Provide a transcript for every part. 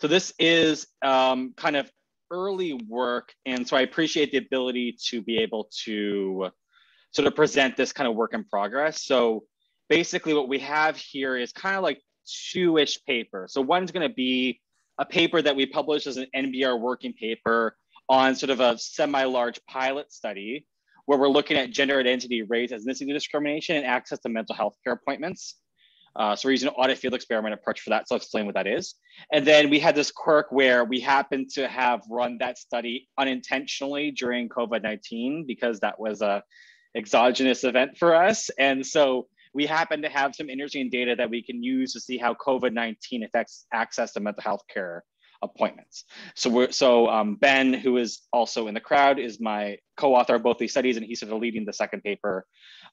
So this is um, kind of early work. And so I appreciate the ability to be able to sort of present this kind of work in progress. So basically what we have here is kind of like two-ish paper. So one's gonna be a paper that we published as an NBER working paper on sort of a semi-large pilot study where we're looking at gender identity, race, ethnicity discrimination, and access to mental health care appointments. Uh, so we're using an audit field experiment approach for that. So I'll explain what that is. And then we had this quirk where we happened to have run that study unintentionally during COVID-19 because that was a exogenous event for us. And so we happen to have some interesting data that we can use to see how COVID-19 affects access to mental health care appointments. So we're so um, Ben, who is also in the crowd, is my co-author of both these studies, and he's sort of leading the second paper.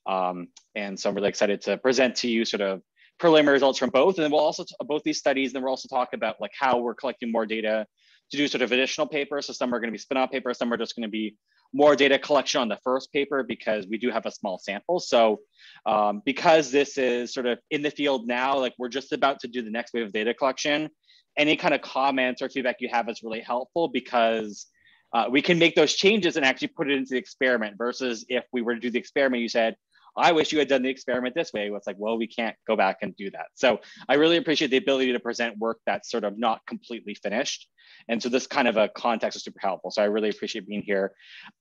Um, and so I'm really excited to present to you sort of preliminary results from both. And then we'll also, both these studies, and then we'll also talk about like how we're collecting more data to do sort of additional papers. So some are gonna be spin-off papers, some are just gonna be more data collection on the first paper because we do have a small sample. So um, because this is sort of in the field now, like we're just about to do the next wave of data collection, any kind of comments or feedback you have is really helpful because uh, we can make those changes and actually put it into the experiment versus if we were to do the experiment, you said, I wish you had done the experiment this way. It's like, well, we can't go back and do that. So I really appreciate the ability to present work that's sort of not completely finished. And so this kind of a context is super helpful. So I really appreciate being here.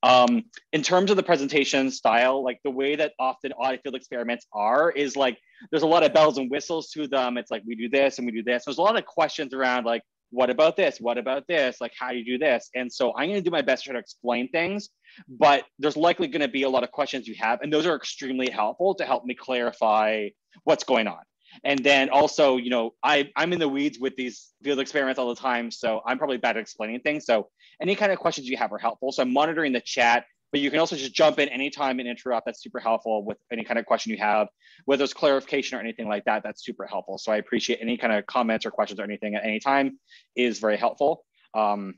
Um, in terms of the presentation style, like the way that often audit field experiments are is like, there's a lot of bells and whistles to them. It's like, we do this and we do this. There's a lot of questions around like, what about this? What about this? Like, how do you do this? And so I'm going to do my best to try to explain things, but there's likely going to be a lot of questions you have. And those are extremely helpful to help me clarify what's going on. And then also, you know, I, I'm in the weeds with these field experiments all the time. So I'm probably bad at explaining things. So any kind of questions you have are helpful. So I'm monitoring the chat but you can also just jump in anytime and interrupt. That's super helpful with any kind of question you have, whether it's clarification or anything like that. That's super helpful. So I appreciate any kind of comments or questions or anything at any time is very helpful. Um,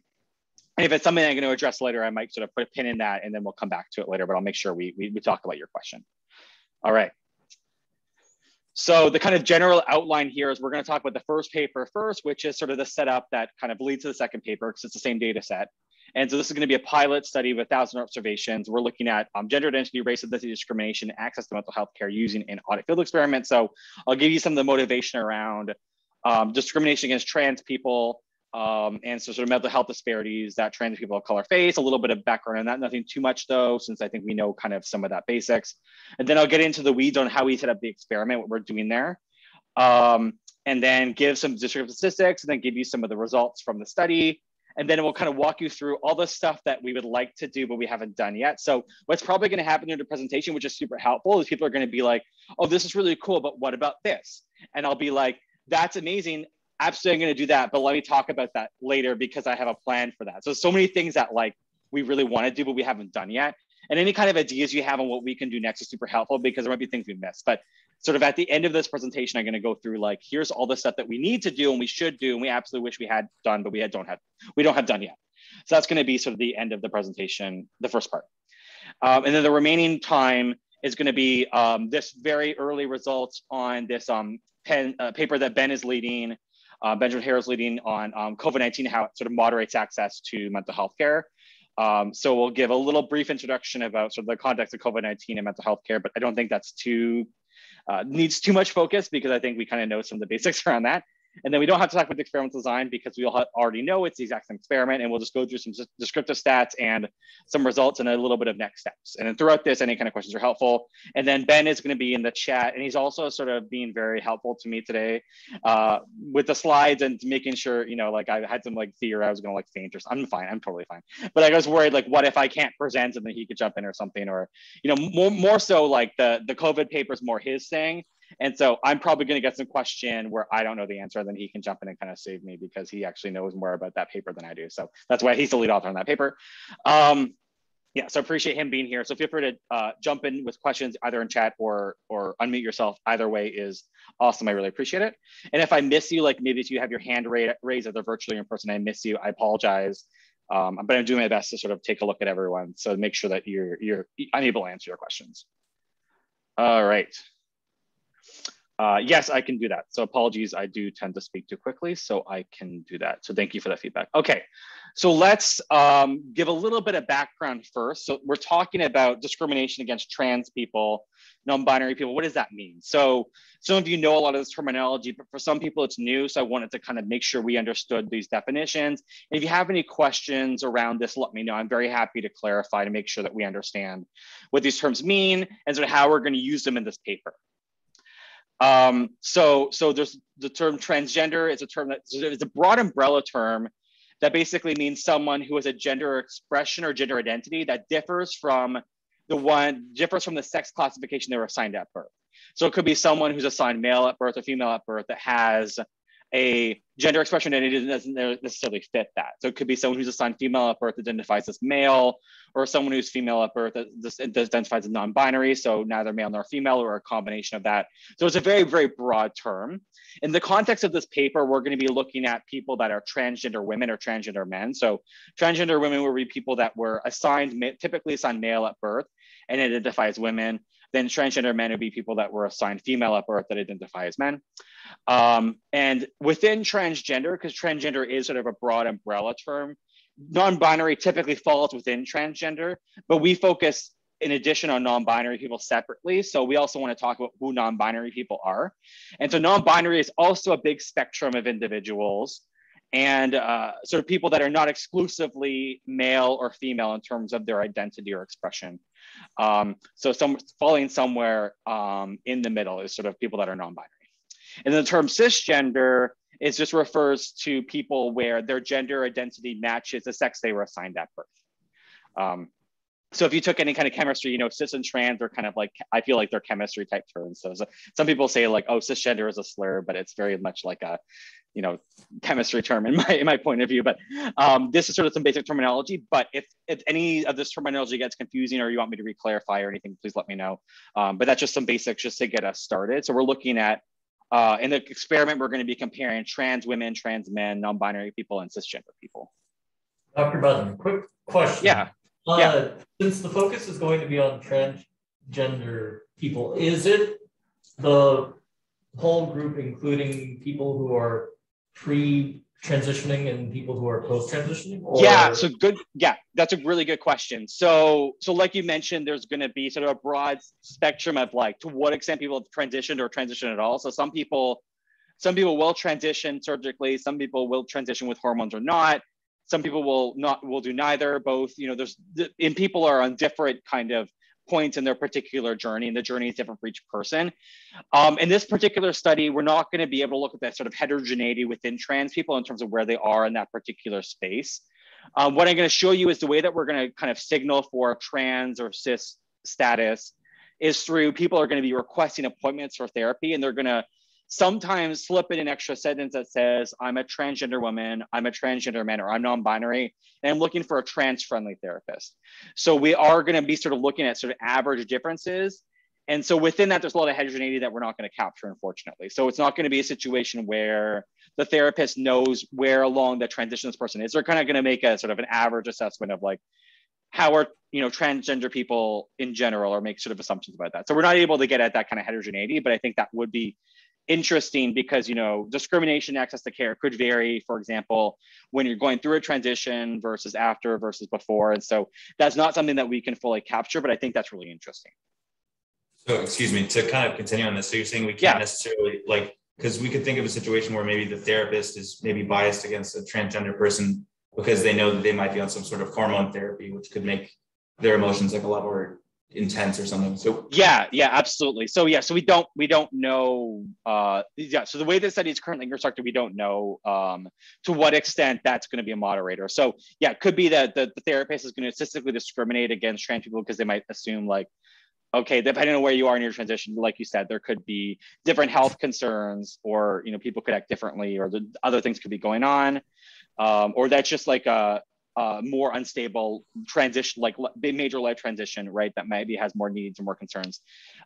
and if it's something I'm going to address later, I might sort of put a pin in that and then we'll come back to it later, but I'll make sure we, we, we talk about your question. All right. So the kind of general outline here is we're going to talk about the first paper first, which is sort of the setup that kind of leads to the second paper because it's the same data set. And so this is going to be a pilot study of a 1,000 observations. We're looking at um, gender identity, race, ethnicity, discrimination, access to mental health care using an audit field experiment. So I'll give you some of the motivation around um, discrimination against trans people um, and so sort of mental health disparities that trans people of color face, a little bit of background on that, nothing too much though, since I think we know kind of some of that basics. And then I'll get into the weeds on how we set up the experiment, what we're doing there. Um, and then give some descriptive statistics and then give you some of the results from the study and then we'll kind of walk you through all the stuff that we would like to do, but we haven't done yet. So what's probably going to happen in the presentation, which is super helpful, is people are going to be like, oh, this is really cool, but what about this? And I'll be like, that's amazing. Absolutely, I'm going to do that, but let me talk about that later because I have a plan for that. So so many things that like we really want to do, but we haven't done yet. And any kind of ideas you have on what we can do next is super helpful because there might be things we missed. But sort of at the end of this presentation, I'm going to go through like, here's all the stuff that we need to do and we should do, and we absolutely wish we had done, but we had, don't have, we don't have done yet. So that's going to be sort of the end of the presentation, the first part. Um, and then the remaining time is going to be um, this very early results on this um, pen, uh, paper that Ben is leading, uh, Benjamin Harris leading on um, COVID-19, how it sort of moderates access to mental health care. Um, so we'll give a little brief introduction about sort of the context of COVID-19 and mental health care, but I don't think that's too Uh, needs too much focus because I think we kind of know some of the basics around that. And then we don't have to talk about the experimental design because we all already know it's the exact same experiment and we'll just go through some descriptive stats and some results and a little bit of next steps. And then throughout this, any kind of questions are helpful. And then Ben is gonna be in the chat and he's also sort of being very helpful to me today uh, with the slides and making sure, you know, like I had some like fear I was gonna like faint or something. I'm fine, I'm totally fine. But I was worried like, what if I can't present and then he could jump in or something or, you know, more, more so like the, the COVID paper is more his thing and so I'm probably going to get some question where I don't know the answer, And then he can jump in and kind of save me because he actually knows more about that paper than I do. So that's why he's the lead author on that paper. Um, yeah, so appreciate him being here. So feel free to uh, jump in with questions either in chat or or unmute yourself. Either way is awesome. I really appreciate it. And if I miss you, like maybe if you have your hand raised either virtually or in person, I miss you, I apologize. Um, but I'm doing my best to sort of take a look at everyone. So make sure that you're, you're, I'm able to answer your questions. All right. Uh, yes, I can do that. So apologies, I do tend to speak too quickly, so I can do that. So thank you for that feedback. Okay, so let's um, give a little bit of background first. So we're talking about discrimination against trans people, non-binary people. What does that mean? So some of you know a lot of this terminology, but for some people it's new. So I wanted to kind of make sure we understood these definitions. And if you have any questions around this, let me know. I'm very happy to clarify to make sure that we understand what these terms mean and sort of how we're going to use them in this paper. Um, so, so there's the term transgender is a term that is a broad umbrella term that basically means someone who has a gender expression or gender identity that differs from the one differs from the sex classification they were assigned at birth. So it could be someone who's assigned male at birth or female at birth that has a gender expression it doesn't necessarily fit that. So it could be someone who's assigned female at birth identifies as male, or someone who's female at birth that identifies as non-binary, so neither male nor female, or a combination of that. So it's a very, very broad term. In the context of this paper, we're going to be looking at people that are transgender women or transgender men. So transgender women will be people that were assigned, typically assigned male at birth and identify as women. Then transgender men would be people that were assigned female at birth that identify as men. Um, and within transgender, because transgender is sort of a broad umbrella term, non-binary typically falls within transgender, but we focus in addition on non-binary people separately. So we also want to talk about who non-binary people are. And so non-binary is also a big spectrum of individuals and uh, sort of people that are not exclusively male or female in terms of their identity or expression. Um, so some falling somewhere um, in the middle is sort of people that are non-binary. And the term cisgender is just refers to people where their gender identity matches the sex they were assigned at birth. Um, so if you took any kind of chemistry, you know, cis and trans are kind of like, I feel like they're chemistry type terms. So, so some people say like, oh, cisgender is a slur, but it's very much like a, you know, chemistry term in my, in my point of view. But um, this is sort of some basic terminology. But if, if any of this terminology gets confusing or you want me to re-clarify or anything, please let me know. Um, but that's just some basics just to get us started. So we're looking at, uh, in the experiment, we're going to be comparing trans women, trans men, non-binary people, and cisgender people. Dr. Button, quick question. Yeah. Uh, yeah. Since the focus is going to be on transgender people, is it the whole group, including people who are pre transitioning and people who are post transitioning? Yeah, so good. Yeah, that's a really good question. So, so like you mentioned, there's going to be sort of a broad spectrum of like to what extent people have transitioned or transition at all. So some people, some people will transition surgically. Some people will transition with hormones or not some people will not will do neither both you know there's and people are on different kind of points in their particular journey and the journey is different for each person. Um, in this particular study we're not going to be able to look at that sort of heterogeneity within trans people in terms of where they are in that particular space. Um, what i'm going to show you is the way that we're going to kind of signal for trans or cis status is through people are going to be requesting appointments for therapy and they're going to sometimes slip in an extra sentence that says, I'm a transgender woman, I'm a transgender man, or I'm non binary, and I'm looking for a trans friendly therapist. So we are going to be sort of looking at sort of average differences. And so within that, there's a lot of heterogeneity that we're not going to capture, unfortunately. So it's not going to be a situation where the therapist knows where along the transition this person is. They're kind of going to make a sort of an average assessment of like, how are you know transgender people in general or make sort of assumptions about that so we're not able to get at that kind of heterogeneity but i think that would be interesting because you know discrimination access to care could vary for example when you're going through a transition versus after versus before and so that's not something that we can fully capture but i think that's really interesting so excuse me to kind of continue on this so you're saying we can't yeah. necessarily like because we could think of a situation where maybe the therapist is maybe biased against a transgender person because they know that they might be on some sort of hormone therapy which could make their emotions like a lot more intense or something. So yeah yeah absolutely. So yeah so we don't we don't know uh yeah so the way the study is currently constructed we don't know um to what extent that's going to be a moderator. So yeah it could be that the, the therapist is going to statistically discriminate against trans people because they might assume like okay depending on where you are in your transition like you said there could be different health concerns or you know people could act differently or the other things could be going on um, or that's just like a uh, more unstable transition, like major life transition, right? That maybe has more needs and more concerns.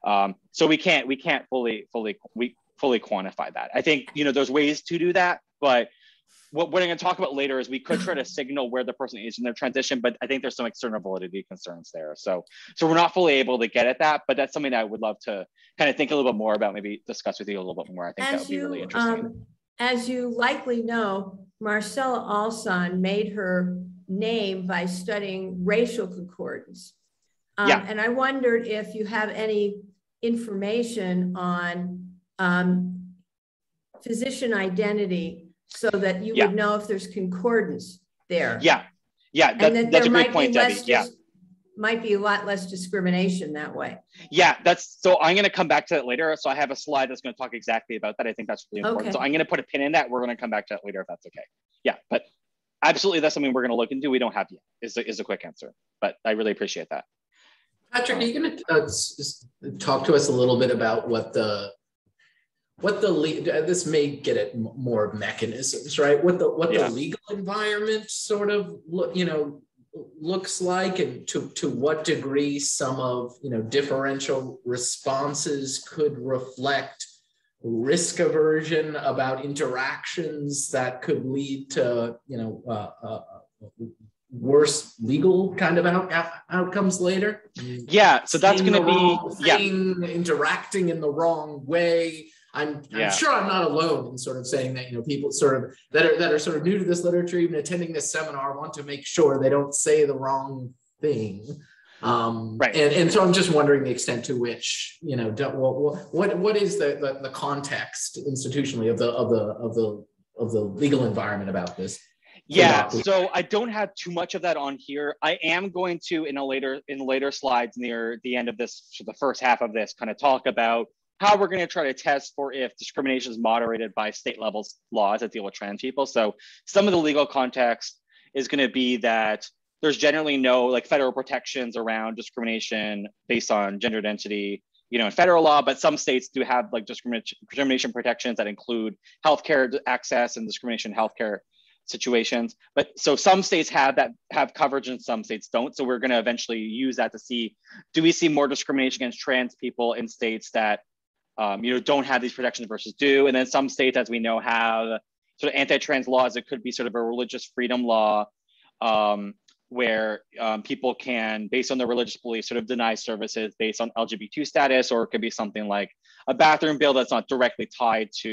Um, so we can't we can't fully fully we fully quantify that. I think you know there's ways to do that, but what we're going to talk about later is we could try to signal where the person is in their transition, but I think there's some external validity concerns there. So, so we're not fully able to get at that, but that's something that I would love to kind of think a little bit more about, maybe discuss with you a little bit more. I think as that would be really interesting. Um, as you likely know, Marcella Alsan made her name by studying racial concordance. Um, yeah. And I wondered if you have any information on um, physician identity so that you yeah. would know if there's concordance there. Yeah, yeah, that, that that's a great point, Debbie. Yeah, might be a lot less discrimination that way. Yeah, that's so. I'm going to come back to that later. So I have a slide that's going to talk exactly about that. I think that's really important. Okay. So I'm going to put a pin in that. We're going to come back to that later if that's okay. Yeah, but absolutely, that's something we're going to look into. We don't have yet. Is a, is a quick answer, but I really appreciate that. Patrick, are you going to uh, talk to us a little bit about what the what the uh, this may get at more mechanisms, right? What the what yeah. the legal environment sort of look you know looks like, and to to what degree some of you know differential responses could reflect risk aversion about interactions that could lead to you know uh, uh, worse legal kind of out, out, outcomes later. Yeah, so that's going to be thing, yeah. interacting in the wrong way. I'm, yeah. I'm sure I'm not alone in sort of saying that you know people sort of that are that are sort of new to this literature, even attending this seminar, want to make sure they don't say the wrong thing. Um, right. And, and so I'm just wondering the extent to which you know what what what is the, the the context institutionally of the of the of the of the legal environment about this. Yeah, so I don't have too much of that on here. I am going to in a later in later slides near the end of this, so the first half of this, kind of talk about how we're going to try to test for if discrimination is moderated by state level laws that deal with trans people. So some of the legal context is going to be that there's generally no like federal protections around discrimination based on gender identity you know, in federal law, but some states do have like discrimination, protections that include healthcare access and discrimination healthcare situations. But so some states have that have coverage and some states don't. So we're going to eventually use that to see, do we see more discrimination against trans people in states that um, you know, don't have these protections versus do. And then some states, as we know, have sort of anti-trans laws. It could be sort of a religious freedom law um, where um, people can, based on their religious beliefs, sort of deny services based on LGBT status, or it could be something like a bathroom bill that's not directly tied to,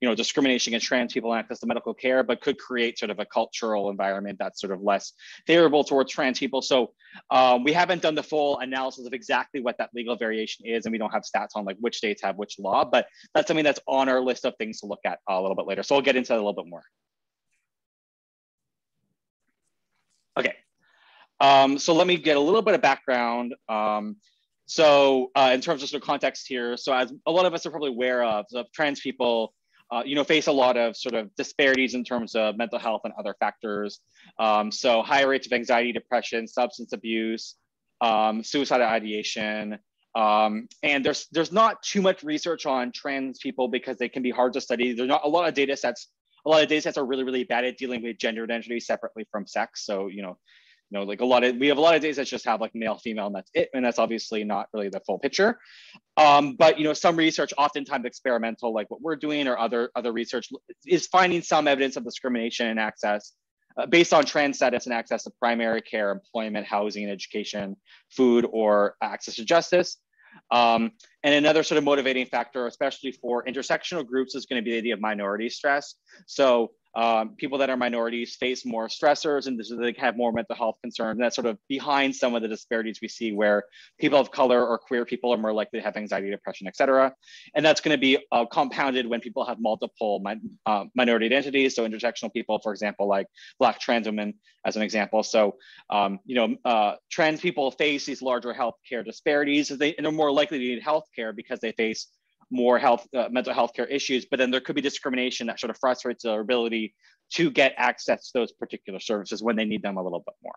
you know, discrimination against trans people and access to medical care, but could create sort of a cultural environment that's sort of less favorable towards trans people. So um, we haven't done the full analysis of exactly what that legal variation is, and we don't have stats on like which states have which law, but that's something that's on our list of things to look at a little bit later. So I'll get into that a little bit more. Okay, um, so let me get a little bit of background. Um, so uh, in terms of sort of context here, so as a lot of us are probably aware of, of trans people, uh, you know, face a lot of sort of disparities in terms of mental health and other factors. Um, so high rates of anxiety, depression, substance abuse, um, suicidal ideation. Um, and there's there's not too much research on trans people because they can be hard to study. There's not a lot of data sets. A lot of data sets are really, really bad at dealing with gender identity separately from sex. So, you know, you know, like a lot of we have a lot of days that just have like male, female, and that's it, and that's obviously not really the full picture. Um, but you know, some research, oftentimes experimental, like what we're doing, or other other research, is finding some evidence of discrimination and access uh, based on trans status and access to primary care, employment, housing, education, food, or access to justice. Um, and another sort of motivating factor, especially for intersectional groups, is going to be the idea of minority stress. So um, people that are minorities face more stressors and they have more mental health concerns. And that's sort of behind some of the disparities we see where people of color or queer people are more likely to have anxiety, depression, et cetera. And that's going to be uh, compounded when people have multiple mi uh, minority identities. So intersectional people, for example, like Black trans women as an example. So, um, you know, uh, trans people face these larger healthcare disparities they, and they're more likely to need healthcare because they face more health, uh, mental health care issues, but then there could be discrimination that sort of frustrates their ability to get access to those particular services when they need them a little bit more.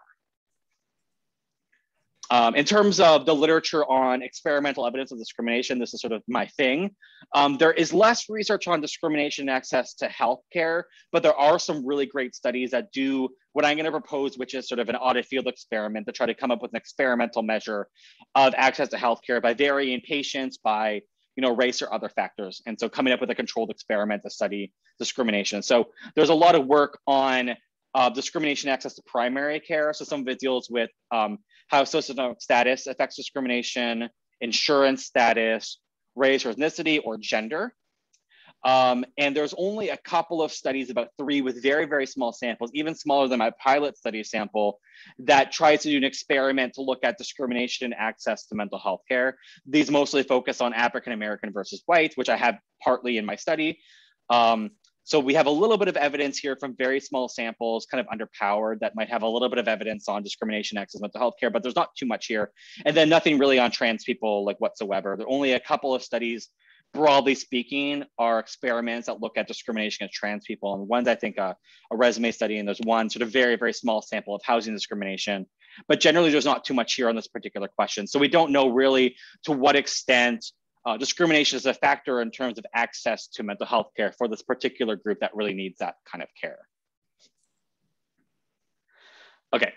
Um, in terms of the literature on experimental evidence of discrimination, this is sort of my thing. Um, there is less research on discrimination access to healthcare, but there are some really great studies that do what I'm going to propose, which is sort of an audit field experiment to try to come up with an experimental measure of access to healthcare by varying patients, by you know, race or other factors. And so coming up with a controlled experiment to study discrimination. So there's a lot of work on uh, discrimination access to primary care. So some of it deals with um, how socioeconomic status affects discrimination, insurance status, race or ethnicity, or gender. Um, and there's only a couple of studies, about three with very, very small samples, even smaller than my pilot study sample, that tries to do an experiment to look at discrimination and access to mental health care. These mostly focus on African American versus white, which I have partly in my study. Um, so we have a little bit of evidence here from very small samples, kind of underpowered, that might have a little bit of evidence on discrimination, access, mental health care, but there's not too much here. And then nothing really on trans people like whatsoever. There are only a couple of studies broadly speaking, are experiments that look at discrimination against trans people. And one's, I think, a, a, resume study, and there's one sort of very, very small sample of housing discrimination. But generally, there's not too much here on this particular question. So we don't know really to what extent uh, discrimination is a factor in terms of access to mental health care for this particular group that really needs that kind of care. Okay,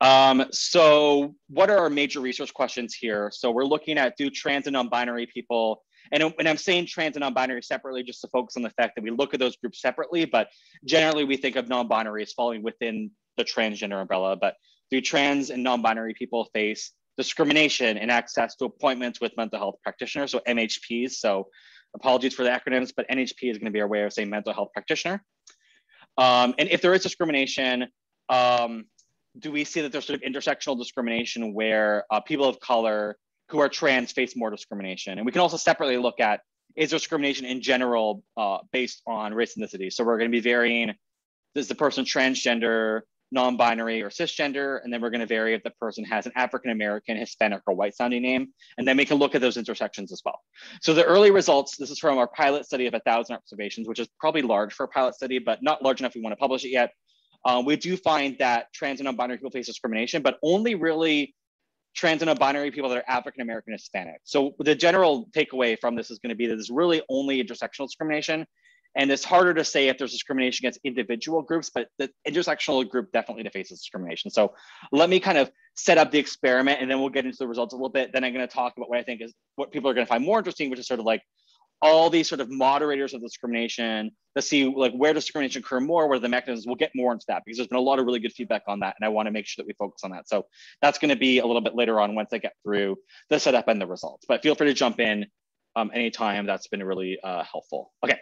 um, so what are our major research questions here? So we're looking at do trans and non-binary people and, and I'm saying trans and non-binary separately just to focus on the fact that we look at those groups separately, but generally we think of non-binary as falling within the transgender umbrella. But do trans and non-binary people face discrimination in access to appointments with mental health practitioners, so MHPs. So apologies for the acronyms, but MHP is going to be our way of saying mental health practitioner. Um, and if there is discrimination, um, do we see that there's sort of intersectional discrimination where uh, people of color who are trans face more discrimination. And we can also separately look at is discrimination in general uh, based on race and ethnicity. So we're going to be varying is the person transgender, non-binary, or cisgender, and then we're going to vary if the person has an African American, Hispanic, or white sounding name, and then we can look at those intersections as well. So the early results, this is from our pilot study of a thousand observations, which is probably large for a pilot study, but not large enough we want to publish it yet. Uh, we do find that trans and non-binary people face discrimination, but only really trans and non-binary people that are African American Hispanic. So the general takeaway from this is going to be that there's really only intersectional discrimination. And it's harder to say if there's discrimination against individual groups, but the intersectional group definitely faces discrimination. So let me kind of set up the experiment and then we'll get into the results a little bit. Then I'm going to talk about what I think is what people are going to find more interesting, which is sort of like all these sort of moderators of discrimination to see like where does discrimination occur more, what are the mechanisms. We'll get more into that because there's been a lot of really good feedback on that. And I want to make sure that we focus on that. So that's going to be a little bit later on once I get through the setup and the results. But feel free to jump in um, anytime. That's been really uh, helpful. Okay.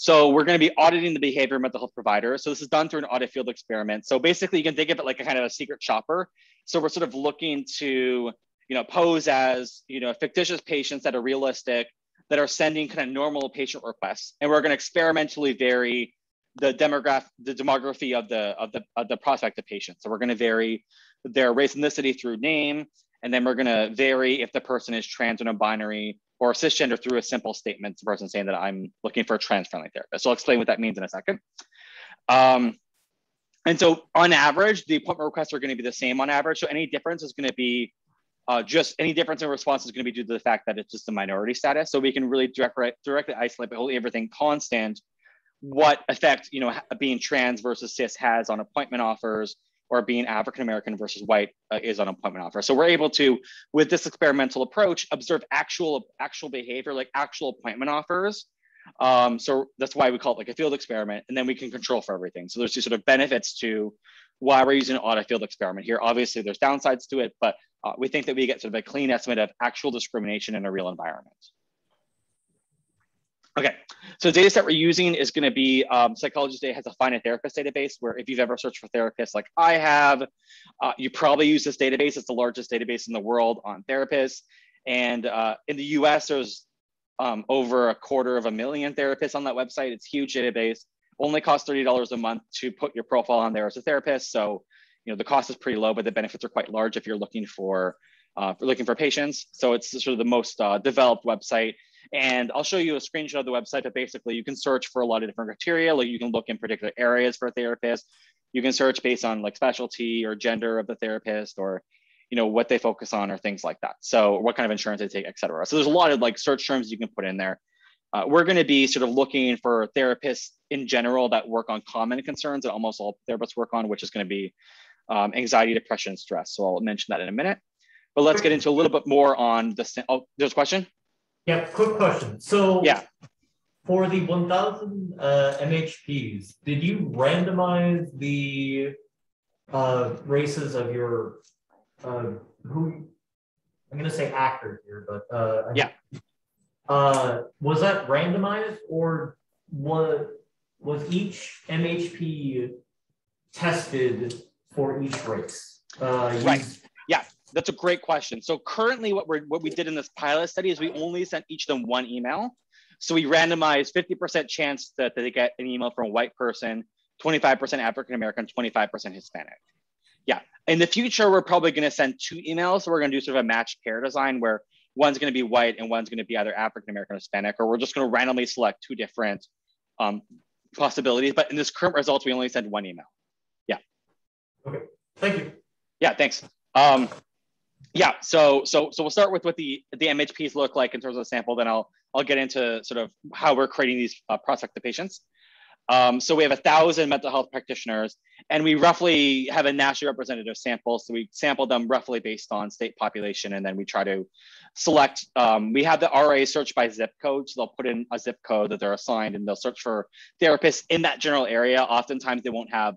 So we're going to be auditing the behavior of mental health providers. So this is done through an audit field experiment. So basically you can think of it like a kind of a secret shopper. So we're sort of looking to you know, pose as, you know, fictitious patients that are realistic, that are sending kind of normal patient requests. And we're going to experimentally vary the demograph, the demography of the, of the, of the prospective patient. So we're going to vary their race and ethnicity through name, and then we're going to vary if the person is trans or non-binary or cisgender through a simple statement, the person saying that I'm looking for a trans-friendly therapist. So I'll explain what that means in a second. Um, and so on average, the appointment requests are going to be the same on average. So any difference is going to be uh, just any difference in response is going to be due to the fact that it's just a minority status. So we can really direct, directly isolate by holding everything constant what effect you know being trans versus cis has on appointment offers or being African American versus white uh, is on appointment offer. So we're able to, with this experimental approach, observe actual actual behavior, like actual appointment offers. Um, so that's why we call it like a field experiment, and then we can control for everything. So there's these sort of benefits to why we're using an audit field experiment here. Obviously, there's downsides to it, but uh, we think that we get sort of a clean estimate of actual discrimination in a real environment. Okay, so the data set we're using is going to be um, Today has a Find a Therapist database where if you've ever searched for therapists like I have, uh, you probably use this database. It's the largest database in the world on therapists. And uh, in the US, there's um, over a quarter of a million therapists on that website. It's a huge database. Only costs $30 a month to put your profile on there as a therapist. So you know, the cost is pretty low, but the benefits are quite large if you're looking for, uh, for looking for patients. So it's sort of the most uh, developed website. And I'll show you a screenshot of the website, but basically you can search for a lot of different criteria. Like you can look in particular areas for a therapist. You can search based on like specialty or gender of the therapist or you know what they focus on or things like that. So what kind of insurance they take, et cetera. So there's a lot of like search terms you can put in there. Uh, we're going to be sort of looking for therapists in general that work on common concerns that almost all therapists work on, which is going to be um, anxiety, depression, stress. So I'll mention that in a minute. But let's get into a little bit more on the. Oh, there's a question. Yeah, quick question. So yeah, for the 1,000 uh, MHPs, did you randomize the uh, races of your uh, who? I'm going to say actor here, but uh, yeah. Uh, was that randomized or was was each MHP tested for each race? Uh, right. Yeah, that's a great question. So currently, what we what we did in this pilot study is we only sent each of them one email. So we randomized 50% chance that, they get an email from a white person, 25% African American, 25% Hispanic. Yeah. In the future, we're probably going to send two emails. So we're going to do sort of a matched pair design where one's going to be white and one's going to be either African American or Hispanic, or we're just going to randomly select two different um, possibilities. But in this current results, we only send one email. Yeah. Okay. Thank you. Yeah. Thanks. Um, yeah. So so so we'll start with what the the MHPs look like in terms of the sample. Then I'll I'll get into sort of how we're creating these uh, prospective patients. Um, so we have a thousand mental health practitioners, and we roughly have a nationally representative sample. So we sample them roughly based on state population, and then we try to select. Um, we have the RA search by zip code, so they'll put in a zip code that they're assigned, and they'll search for therapists in that general area. Oftentimes, they won't have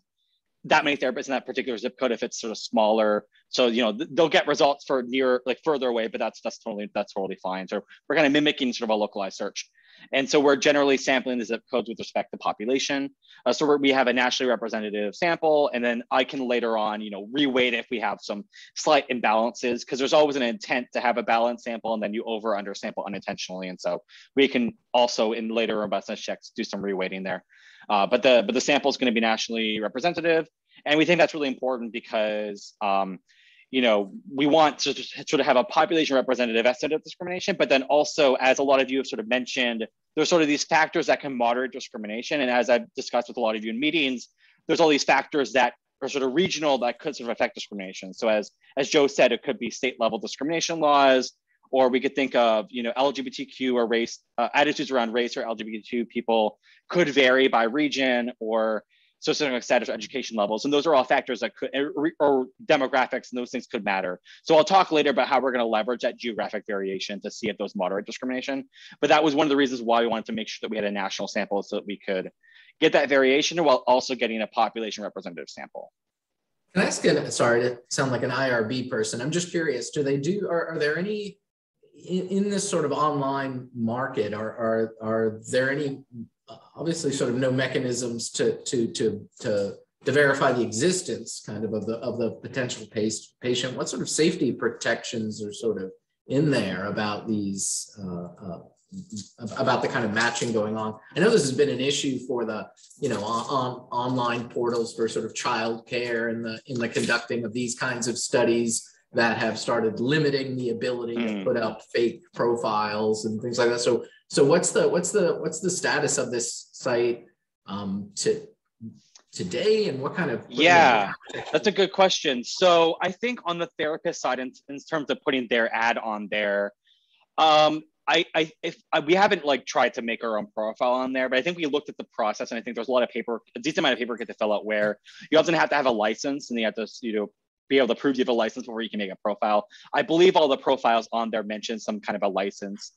that many therapists in that particular zip code if it's sort of smaller. So you know they'll get results for near like further away, but that's that's totally that's totally fine. So we're kind of mimicking sort of a localized search. And so we're generally sampling the zip codes with respect to population. Uh, so we have a nationally representative sample, and then I can later on, you know, reweight if we have some slight imbalances, because there's always an intent to have a balanced sample, and then you over under sample unintentionally. And so we can also in later robustness checks do some reweighting there. Uh, but the but the sample is going to be nationally representative, and we think that's really important because um, you know, we want to sort of have a population representative estimate of discrimination, but then also, as a lot of you have sort of mentioned, there's sort of these factors that can moderate discrimination. And as I've discussed with a lot of you in meetings, there's all these factors that are sort of regional that could sort of affect discrimination. So as, as Joe said, it could be state level discrimination laws, or we could think of, you know, LGBTQ or race, uh, attitudes around race or LGBTQ people could vary by region or socioeconomic status or education levels. And those are all factors that could, er, or demographics, and those things could matter. So I'll talk later about how we're going to leverage that geographic variation to see if those moderate discrimination. But that was one of the reasons why we wanted to make sure that we had a national sample so that we could get that variation while also getting a population representative sample. Can I ask, an, sorry to sound like an IRB person, I'm just curious, do they do, are, are there any, in, in this sort of online market, are, are, are there any obviously sort of no mechanisms to to to to to verify the existence kind of of the of the potential patient. What sort of safety protections are sort of in there about these uh, uh, about the kind of matching going on? I know this has been an issue for the you know on, on online portals for sort of child care and the in the conducting of these kinds of studies that have started limiting the ability mm. to put up fake profiles and things like that. So so what's the what's the what's the status of this site um, to today, and what kind of yeah, that's a good question. So I think on the therapist side, in, in terms of putting their ad on there, um, I, I if I, we haven't like tried to make our own profile on there, but I think we looked at the process, and I think there's a lot of paper, a decent amount of paperwork to fill out where you often have to have a license, and you have to you know be able to prove you have a license before you can make a profile. I believe all the profiles on there mention some kind of a license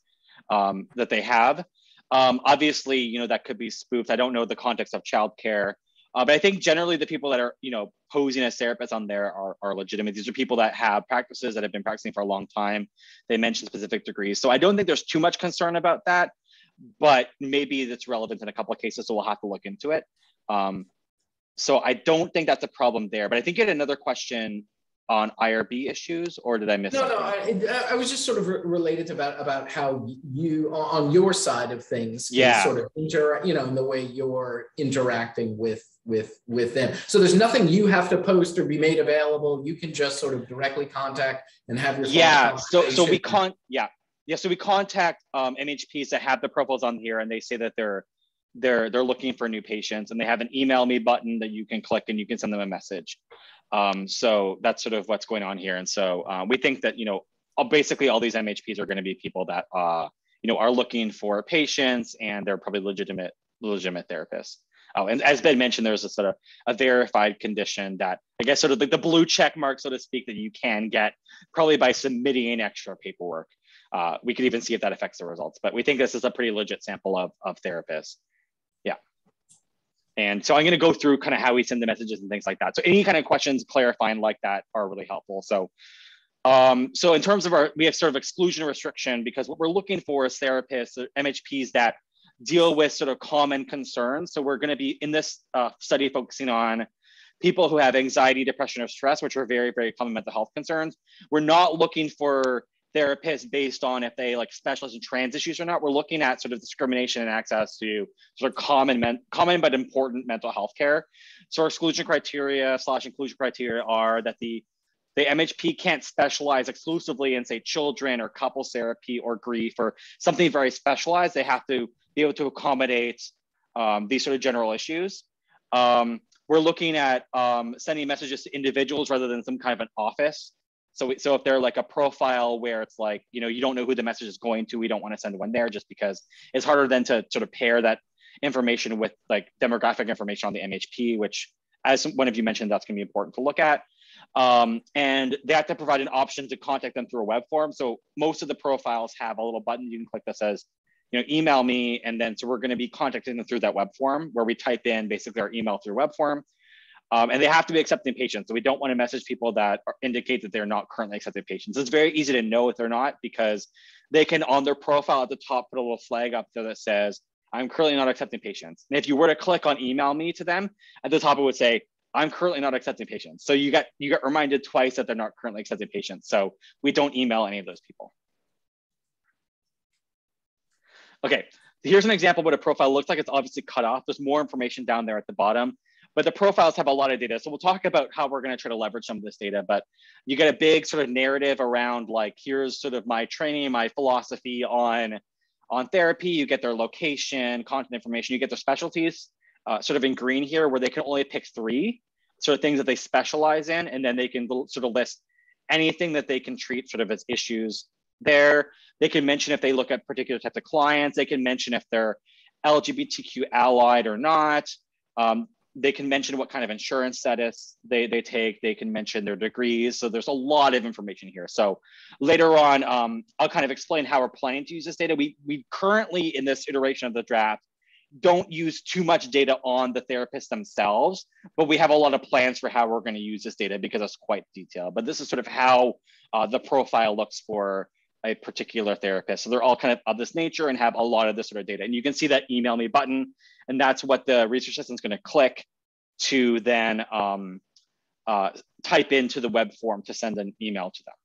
um, that they have. Um, obviously, you know, that could be spoofed. I don't know the context of childcare, uh, but I think generally the people that are, you know, posing as therapists on there are, are legitimate. These are people that have practices that have been practicing for a long time. They mention specific degrees. So I don't think there's too much concern about that, but maybe it's relevant in a couple of cases. So we'll have to look into it. Um, so I don't think that's a problem there. But I think you had another question on IRB issues, or did I miss? No, something? no. I, I, was just sort of re- related about about how you on your side of things, yeah, sort of interact, you know, in the way you're interacting with with with them. So there's nothing you have to post or be made available. You can just sort of directly contact and have your yeah. So so we con yeah yeah. So we contact um, MHPs that have the profiles on here, and they say that they're they're they're looking for new patients, and they have an email me button that you can click and you can send them a message. Um, so that's sort of what's going on here. And so uh, we think that, you know, basically all these MHPs are going to be people that, uh, you know, are looking for patients and they're probably legitimate, legitimate therapists. Oh, and as Ben mentioned, there's a sort of a verified condition that I guess sort of the, the blue check mark, so to speak, that you can get probably by submitting extra paperwork. uh, we could even see if that affects the results. But we think this is a pretty legit sample of, of therapists. And so I'm going to go through kind of how we send the messages and things like that. So any kind of questions clarifying like that are really helpful. So um, so in terms of our, we have sort of exclusion restriction because what we're looking for is therapists, MHPs that deal with sort of common concerns. So we're going to be in this uh, study focusing on people who have anxiety, depression, or stress, which are very, very common mental health concerns. We're not looking for therapists based on if they like specialize in trans issues or not. We're looking at sort of discrimination and access to sort of common, men, common but important mental health care. So our exclusion criteria slash inclusion criteria are that the the MHP can't specialize exclusively in say children or couples therapy or grief or something very specialized. They have to be able to accommodate um, these sort of general issues. Um, we're looking at um, sending messages to individuals rather than some kind of an office. So, so if they're like a profile where it's like, you know, you don't know who the message is going to, we don't want to send one there just because it's harder than to sort of pair that information with like demographic information on the MHP, which as one of you mentioned, that's gonna be important to look at. Um, and they have to provide an option to contact them through a web form. So most of the profiles have a little button you can click that says, you know, email me. And then, so we're going to be contacting them through that web form where we type in basically our email through web form. Um, and they have to be accepting patients. So we don't want to message people that are, indicate that they're not currently accepting patients. It's very easy to know if they're not because they can on their profile at the top put a little flag up there that says, I'm currently not accepting patients. And if you were to click on email me to them, at the top it would say, I'm currently not accepting patients. So you got you got reminded twice that they're not currently accepting patients. So we don't email any of those people. Okay, here's an example of what a profile looks like. It's obviously cut off. There's more information down there at the bottom, but the profiles have a lot of data. So we'll talk about how we're gonna try to leverage some of this data, but you get a big sort of narrative around like, here's sort of my training, my philosophy on, on therapy. You get their location, content information, you get their specialties uh, sort of in green here where they can only pick three sort of things that they specialize in, and then they can sort of list anything that they can treat sort of as issues there. They can mention if they look at particular types of clients. They can mention if they're LGBTQ allied or not. Um, they can mention what kind of insurance status they, they take. They can mention their degrees. So there's a lot of information here. So later on, um, I'll kind of explain how we're planning to use this data. We, we currently, in this iteration of the draft, don't use too much data on the therapists themselves, but we have a lot of plans for how we're going to use this data because it's quite detailed. But this is sort of how uh, the profile looks for a particular therapist. So they're all kind of of this nature and have a lot of this sort of data. And you can see that email me button, and that's what the research assistant is going to click to then um, uh, type into the web form to send an email to them.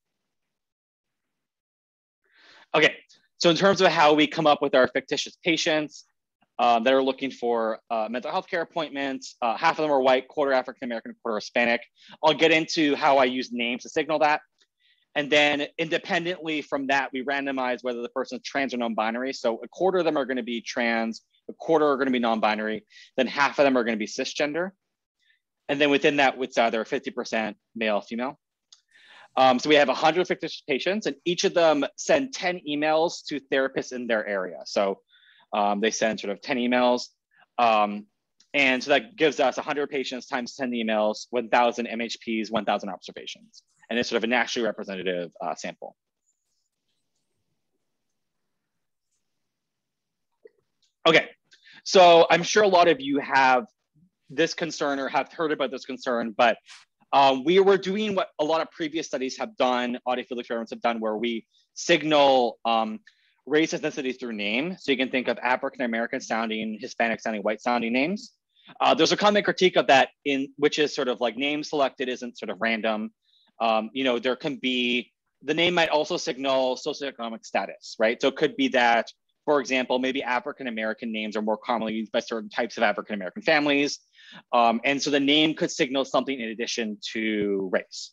Okay, so in terms of how we come up with our fictitious patients, uh, that are looking for uh, mental health care appointments. Uh, half of them are white, quarter African American, quarter Hispanic. I'll get into how I use names to signal that. And then independently from that, we randomize whether the person is trans or non-binary. So a quarter of them are going to be trans, a quarter are going to be non-binary, then half of them are going to be cisgender. And then within that, it's either 50% male, female. Um, so we have 100 fictitious patients, and each of them send 10 emails to therapists in their area. So um, they send sort of 10 emails. Um, and so that gives us 100 patients times 10 emails, 1,000 MHPs, 1,000 observations. And it's sort of a nationally representative uh, sample. Okay, so I'm sure a lot of you have this concern or have heard about this concern, but um, we were doing what a lot of previous studies have done, audit field experiments have done, where we signal um, race ethnicity through name. So you can think of African American sounding, Hispanic sounding, white sounding names. Uh, there's a common critique of that in which is sort of like name selected isn't sort of random. Um, you know, there can be the name might also signal socioeconomic status, right? So it could be that, for example, maybe African American names are more commonly used by certain types of African American families. Um, and so the name could signal something in addition to race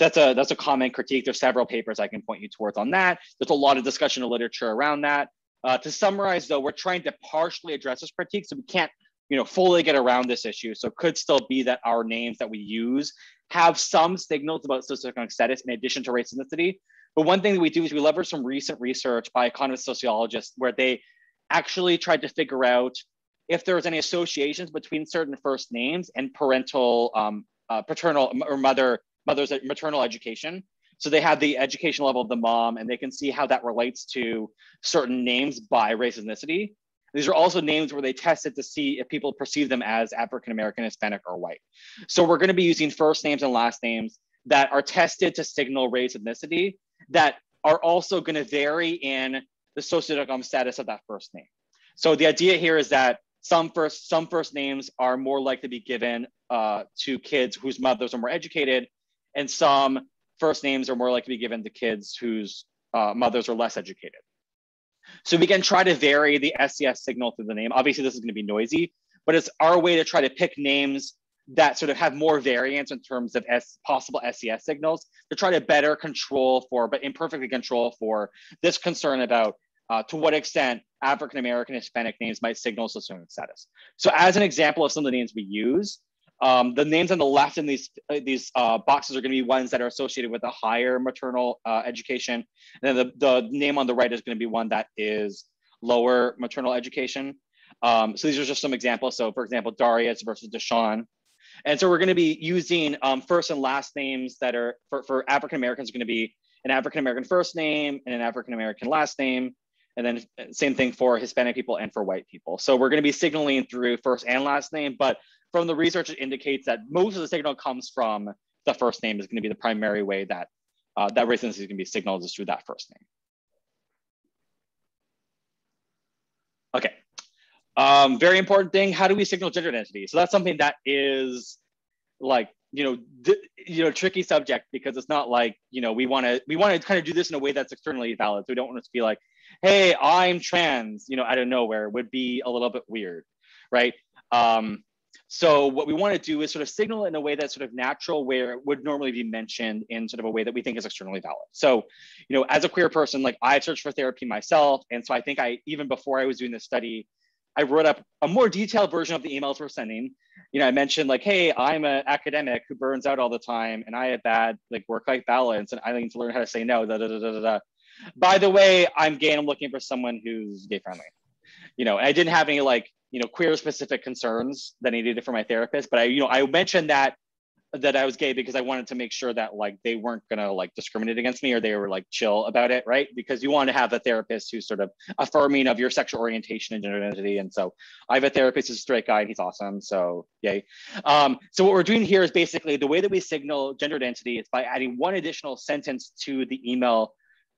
that's a that's a common critique. There's several papers I can point you towards on that. There's a lot of discussion of literature around that. Uh, to summarize, though, we're trying to partially address this critique, so we can't you know fully get around this issue. So it could still be that our names that we use have some signals about socioeconomic status in addition to race and ethnicity. But one thing that we do is we leverage some recent research by economist sociologists where they actually tried to figure out if there was any associations between certain first names and parental, um, uh, paternal or mother mother's maternal education. So they have the education level of the mom and they can see how that relates to certain names by race ethnicity. These are also names where they tested to see if people perceive them as African American, Hispanic, or white. So we're going to be using first names and last names that are tested to signal race ethnicity that are also going to vary in the socioeconomic status of that first name. So the idea here is that some first some first names are more likely to be given uh, to kids whose mothers are more educated, and some first names are more likely to be given to kids whose uh, mothers are less educated. So we can try to vary the SES signal through the name. Obviously, this is going to be noisy, but it's our way to try to pick names that sort of have more variance in terms of S, possible SES signals to try to better control for, but imperfectly control for this concern about uh, to what extent African American Hispanic names might signal socioeconomic status. So as an example of some of the names we use, um, the names on the left in these uh, these uh, boxes are going to be ones that are associated with a higher maternal uh, education. And then the, the name on the right is going to be one that is lower maternal education. Um, so these are just some examples. So for example, Darius versus Deshaun. And so we're going to be using um, first and last names that are for, for African Americans are going to be an African American first name and an African American last name. And then uh, same thing for Hispanic people and for white people. So we're going to be signaling through first and last name, but from the research, it indicates that most of the signal comes from the first name is going to be the primary way that uh, that race is going to be signaled is through that first name. Okay. Um, very important thing. How do we signal gender identity? So that's something that is like you know you know tricky subject because it's not like you know we want to we want to kind of do this in a way that's externally valid. So we don't want it to be like, hey, I'm trans, you know, out of nowhere would be a little bit weird, right? Um, so what we want to do is sort of signal in a way that's sort of natural where it would normally be mentioned in sort of a way that we think is externally valid. So, you know, as a queer person, like I searched for therapy myself. And so I think I, even before I was doing this study, I wrote up a more detailed version of the emails we're sending. You know, I mentioned like, hey, I'm an academic who burns out all the time and I have bad like work-life balance and I need to learn how to say no, da, da, da, da, da. By the way, I'm gay and I'm looking for someone who's gay friendly. You know, I didn't have any like you know queer specific concerns that I needed for my therapist. But I you know I mentioned that that I was gay because I wanted to make sure that like they weren't gonna like discriminate against me or they were like chill about it, right? Because you want to have a therapist who's sort of affirming of your sexual orientation and gender identity. And so I have a therapist who's a straight guy and he's awesome. So yay. Um, so what we're doing here is basically the way that we signal gender identity is by adding one additional sentence to the email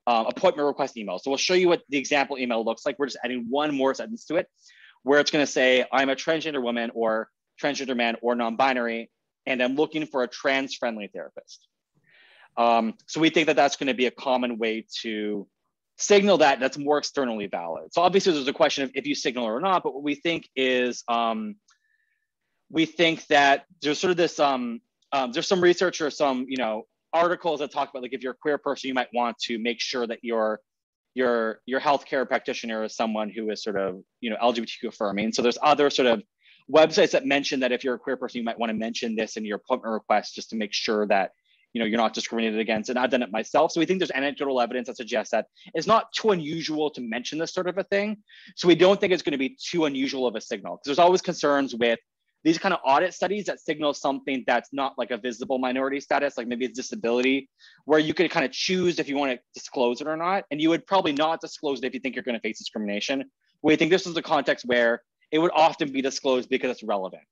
um, appointment request email. So we'll show you what the example email looks like. We're just adding one more sentence to it where it's going to say, I'm a transgender woman or transgender man or non binary, and I'm looking for a trans friendly therapist. Um, so we think that that's going to be a common way to signal that that's more externally valid. So obviously there's a question of if you signal or not, but what we think is um, we think that there's sort of this um, um, there's some research or some you know articles that talk about like if you're a queer person, you might want to make sure that your your your healthcare practitioner is someone who is sort of you know LGBTQ affirming. So there's other sort of websites that mention that if you're a queer person, you might want to mention this in your appointment request just to make sure that you know you're not discriminated against. And I've done it myself. So we think there's anecdotal evidence that suggests that it's not too unusual to mention this sort of a thing. So we don't think it's going to be too unusual of a signal because there's always concerns with these kind of audit studies that signal something that's not like a visible minority status, like maybe it's disability, where you could kind of choose if you want to disclose it or not. And you would probably not disclose it if you think you're going to face discrimination. We think this is the context where it would often be disclosed because it's relevant.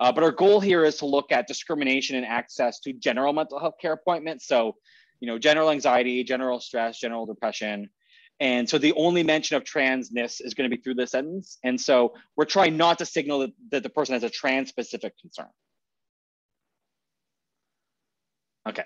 Uh, but our goal here is to look at discrimination and access to general mental health care appointments. So, you know, general anxiety, general stress, general depression, and so the only mention of transness is going to be through the sentence. And so we're trying not to signal that, that the person has a trans specific concern. Okay.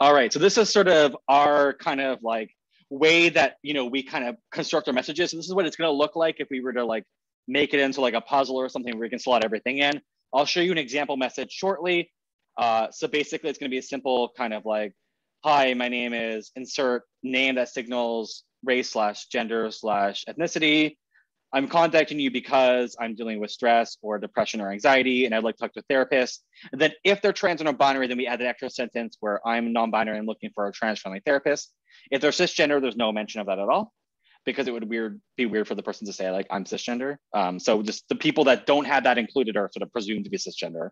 All right, so this is sort of our kind of like way that, you know, we kind of construct our messages. So this is what it's going to look like if we were to like make it into like a puzzle or something where we can slot everything in. I'll show you an example message shortly. Uh, so basically it's going to be a simple kind of like hi, my name is insert name that signals race slash gender slash ethnicity. I'm contacting you because I'm dealing with stress or depression or anxiety, and I'd like to talk to a therapist. And then if they're trans or non-binary, then we add an extra sentence where I'm non-binary and looking for a trans-friendly therapist. If they're cisgender, there's no mention of that at all, because it would weird be weird for the person to say like I'm cisgender. Um, so just the people that don't have that included are sort of presumed to be cisgender.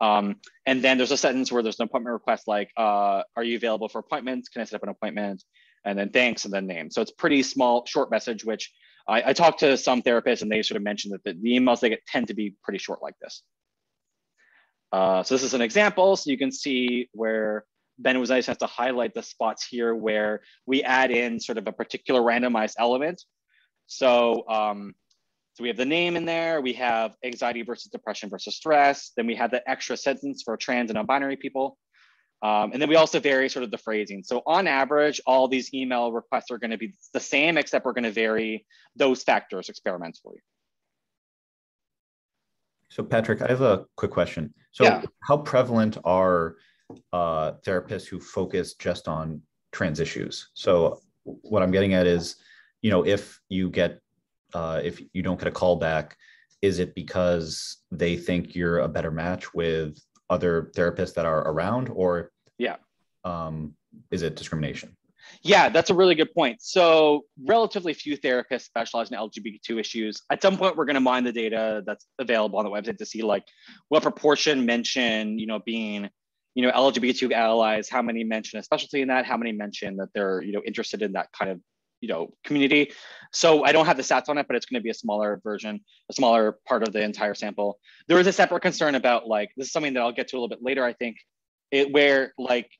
Um, and then there's a sentence where there's an appointment request like, uh, are you available for appointments? Can I set up an appointment? And then thanks and then name. So it's pretty small, short message, which I, I talked to some therapists and they sort of mentioned that the, the emails they get tend to be pretty short like this. Uh, so this is an example. So you can see where Ben was nice has to highlight the spots here where we add in sort of a particular randomized element. So, um, so we have the name in there. We have anxiety versus depression versus stress. Then we have the extra sentence for trans and non-binary people. Um, and then we also vary sort of the phrasing. So on average, all these email requests are going to be the same, except we're going to vary those factors experimentally. So Patrick, I have a quick question. So yeah. how prevalent are uh, therapists who focus just on trans issues? So what I'm getting at is, you know, if you get, uh, if you don't get a call back, is it because they think you're a better match with other therapists that are around or yeah. um, is it discrimination? Yeah that's a really good point. So relatively few therapists specialize in lgbtq issues. At some point we're going to mine the data that's available on the website to see like what proportion mention you know being you know lgbtq allies how many mention a specialty in that how many mention that they're you know interested in that kind of you know community. So i don't have the stats on it but it's going to be a smaller version a smaller part of the entire sample. There is a separate concern about like this is something that i'll get to a little bit later i think it where like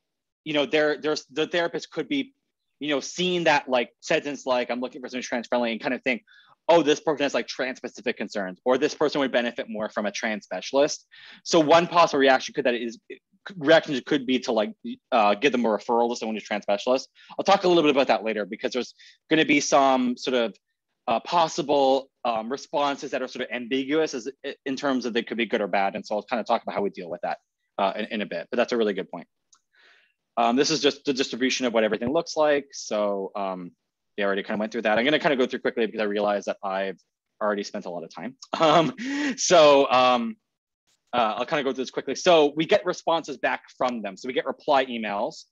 you know there there's the therapist could be you know seeing that like sentence like i'm looking for something trans friendly and kind of think oh this person has like trans specific concerns or this person would benefit more from a trans specialist. So one possible reaction could that is reactions could be to like uh, give them a referral to someone who's trans specialist. I'll talk a little bit about that later because there's going to be some sort of uh, possible um, responses that are sort of ambiguous as in terms of they could be good or bad. And so I'll kind of talk about how we deal with that uh, in, in, a bit, but that's a really good point. Um, this is just the distribution of what everything looks like. So um, they already kind of went through that. I'm going to kind of go through quickly because I realize that I've already spent a lot of time. Um, so um, uh, I'll kind of go through this quickly. So we get responses back from them. So we get reply emails.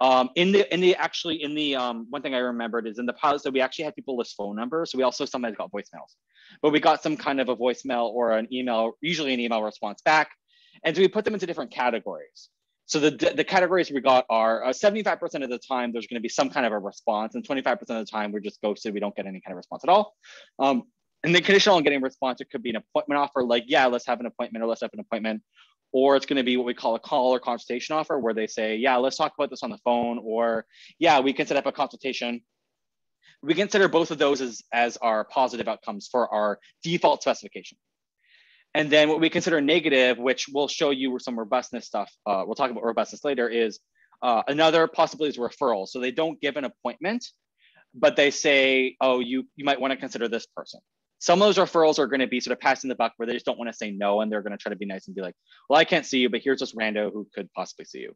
Um, in the in the actually in the um, one thing I remembered is in the pilot, so we actually had people list phone numbers. So we also sometimes got voicemails, but we got some kind of a voicemail or an email, usually an email response back, and so we put them into different categories. So the the categories we got are 75% uh, of the time there's going to be some kind of a response, and 25% of the time we're just ghosted. We don't get any kind of response at all. Um, and the conditional on getting a response, it could be an appointment offer, like, yeah, let's have an appointment or let's have an appointment. Or it's going to be what we call a call or consultation offer, where they say, yeah, let's talk about this on the phone, or yeah, we can set up a consultation. We consider both of those as, as our positive outcomes for our default specification. And then what we consider negative, which we'll show you some robustness stuff, uh, we'll talk about robustness later, is uh, another possibility is referral. So they don't give an appointment, but they say, oh, you, you might want to consider this person some of those referrals are going to be sort of passing the buck where they just don't want to say no and they're going to try to be nice and be like well i can't see you but here's this rando who could possibly see you.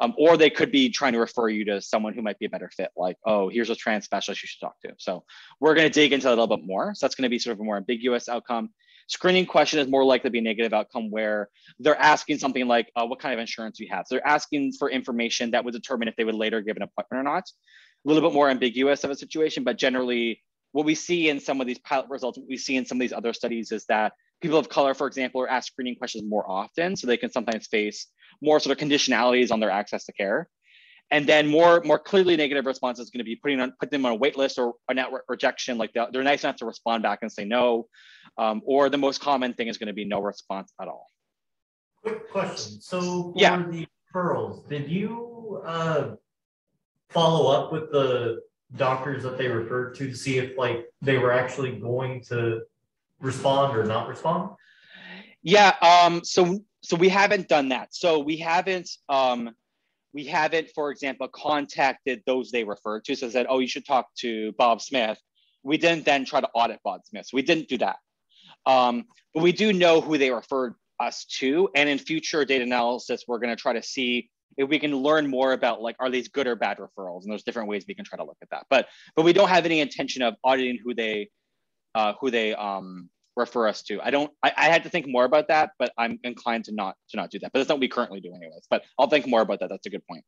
Um, or they could be trying to refer you to someone who might be a better fit like oh here's a trans specialist you should talk to. So we're going to dig into that a little bit more. So that's going to be sort of a more ambiguous outcome. Screening question is more likely to be a negative outcome where they're asking something like uh, what kind of insurance do you have? So they're asking for information that would determine if they would later give an appointment or not. A little bit more ambiguous of a situation but generally what we see in some of these pilot results, what we see in some of these other studies is that people of color, for example, are asked screening questions more often, so they can sometimes face more sort of conditionalities on their access to care. And then more, more clearly negative response is going to be putting on, put them on a wait list or a network rejection. Like they're nice enough to respond back and say no. Um, or the most common thing is going to be no response at all. Quick question. So for yeah. the pearls, did you uh, follow up with the doctors that they referred to to see if like they were actually going to respond or not respond? Yeah. Um, so so we haven't done that. So we haven't um, we haven't, for example, contacted those they referred to. So said, oh, you should talk to Bob Smith. We didn't then try to audit Bob Smith. So we didn't do that. Um, but we do know who they referred us to. And in future data analysis, we're going to try to see if we can learn more about like are these good or bad referrals? And there's different ways we can try to look at that. But but we don't have any intention of auditing who they uh, who they um, refer us to. I don't I, I had to think more about that but i'm inclined to not to not do that. But that's not what we currently do anyways. But i'll think more about that. That's a good point.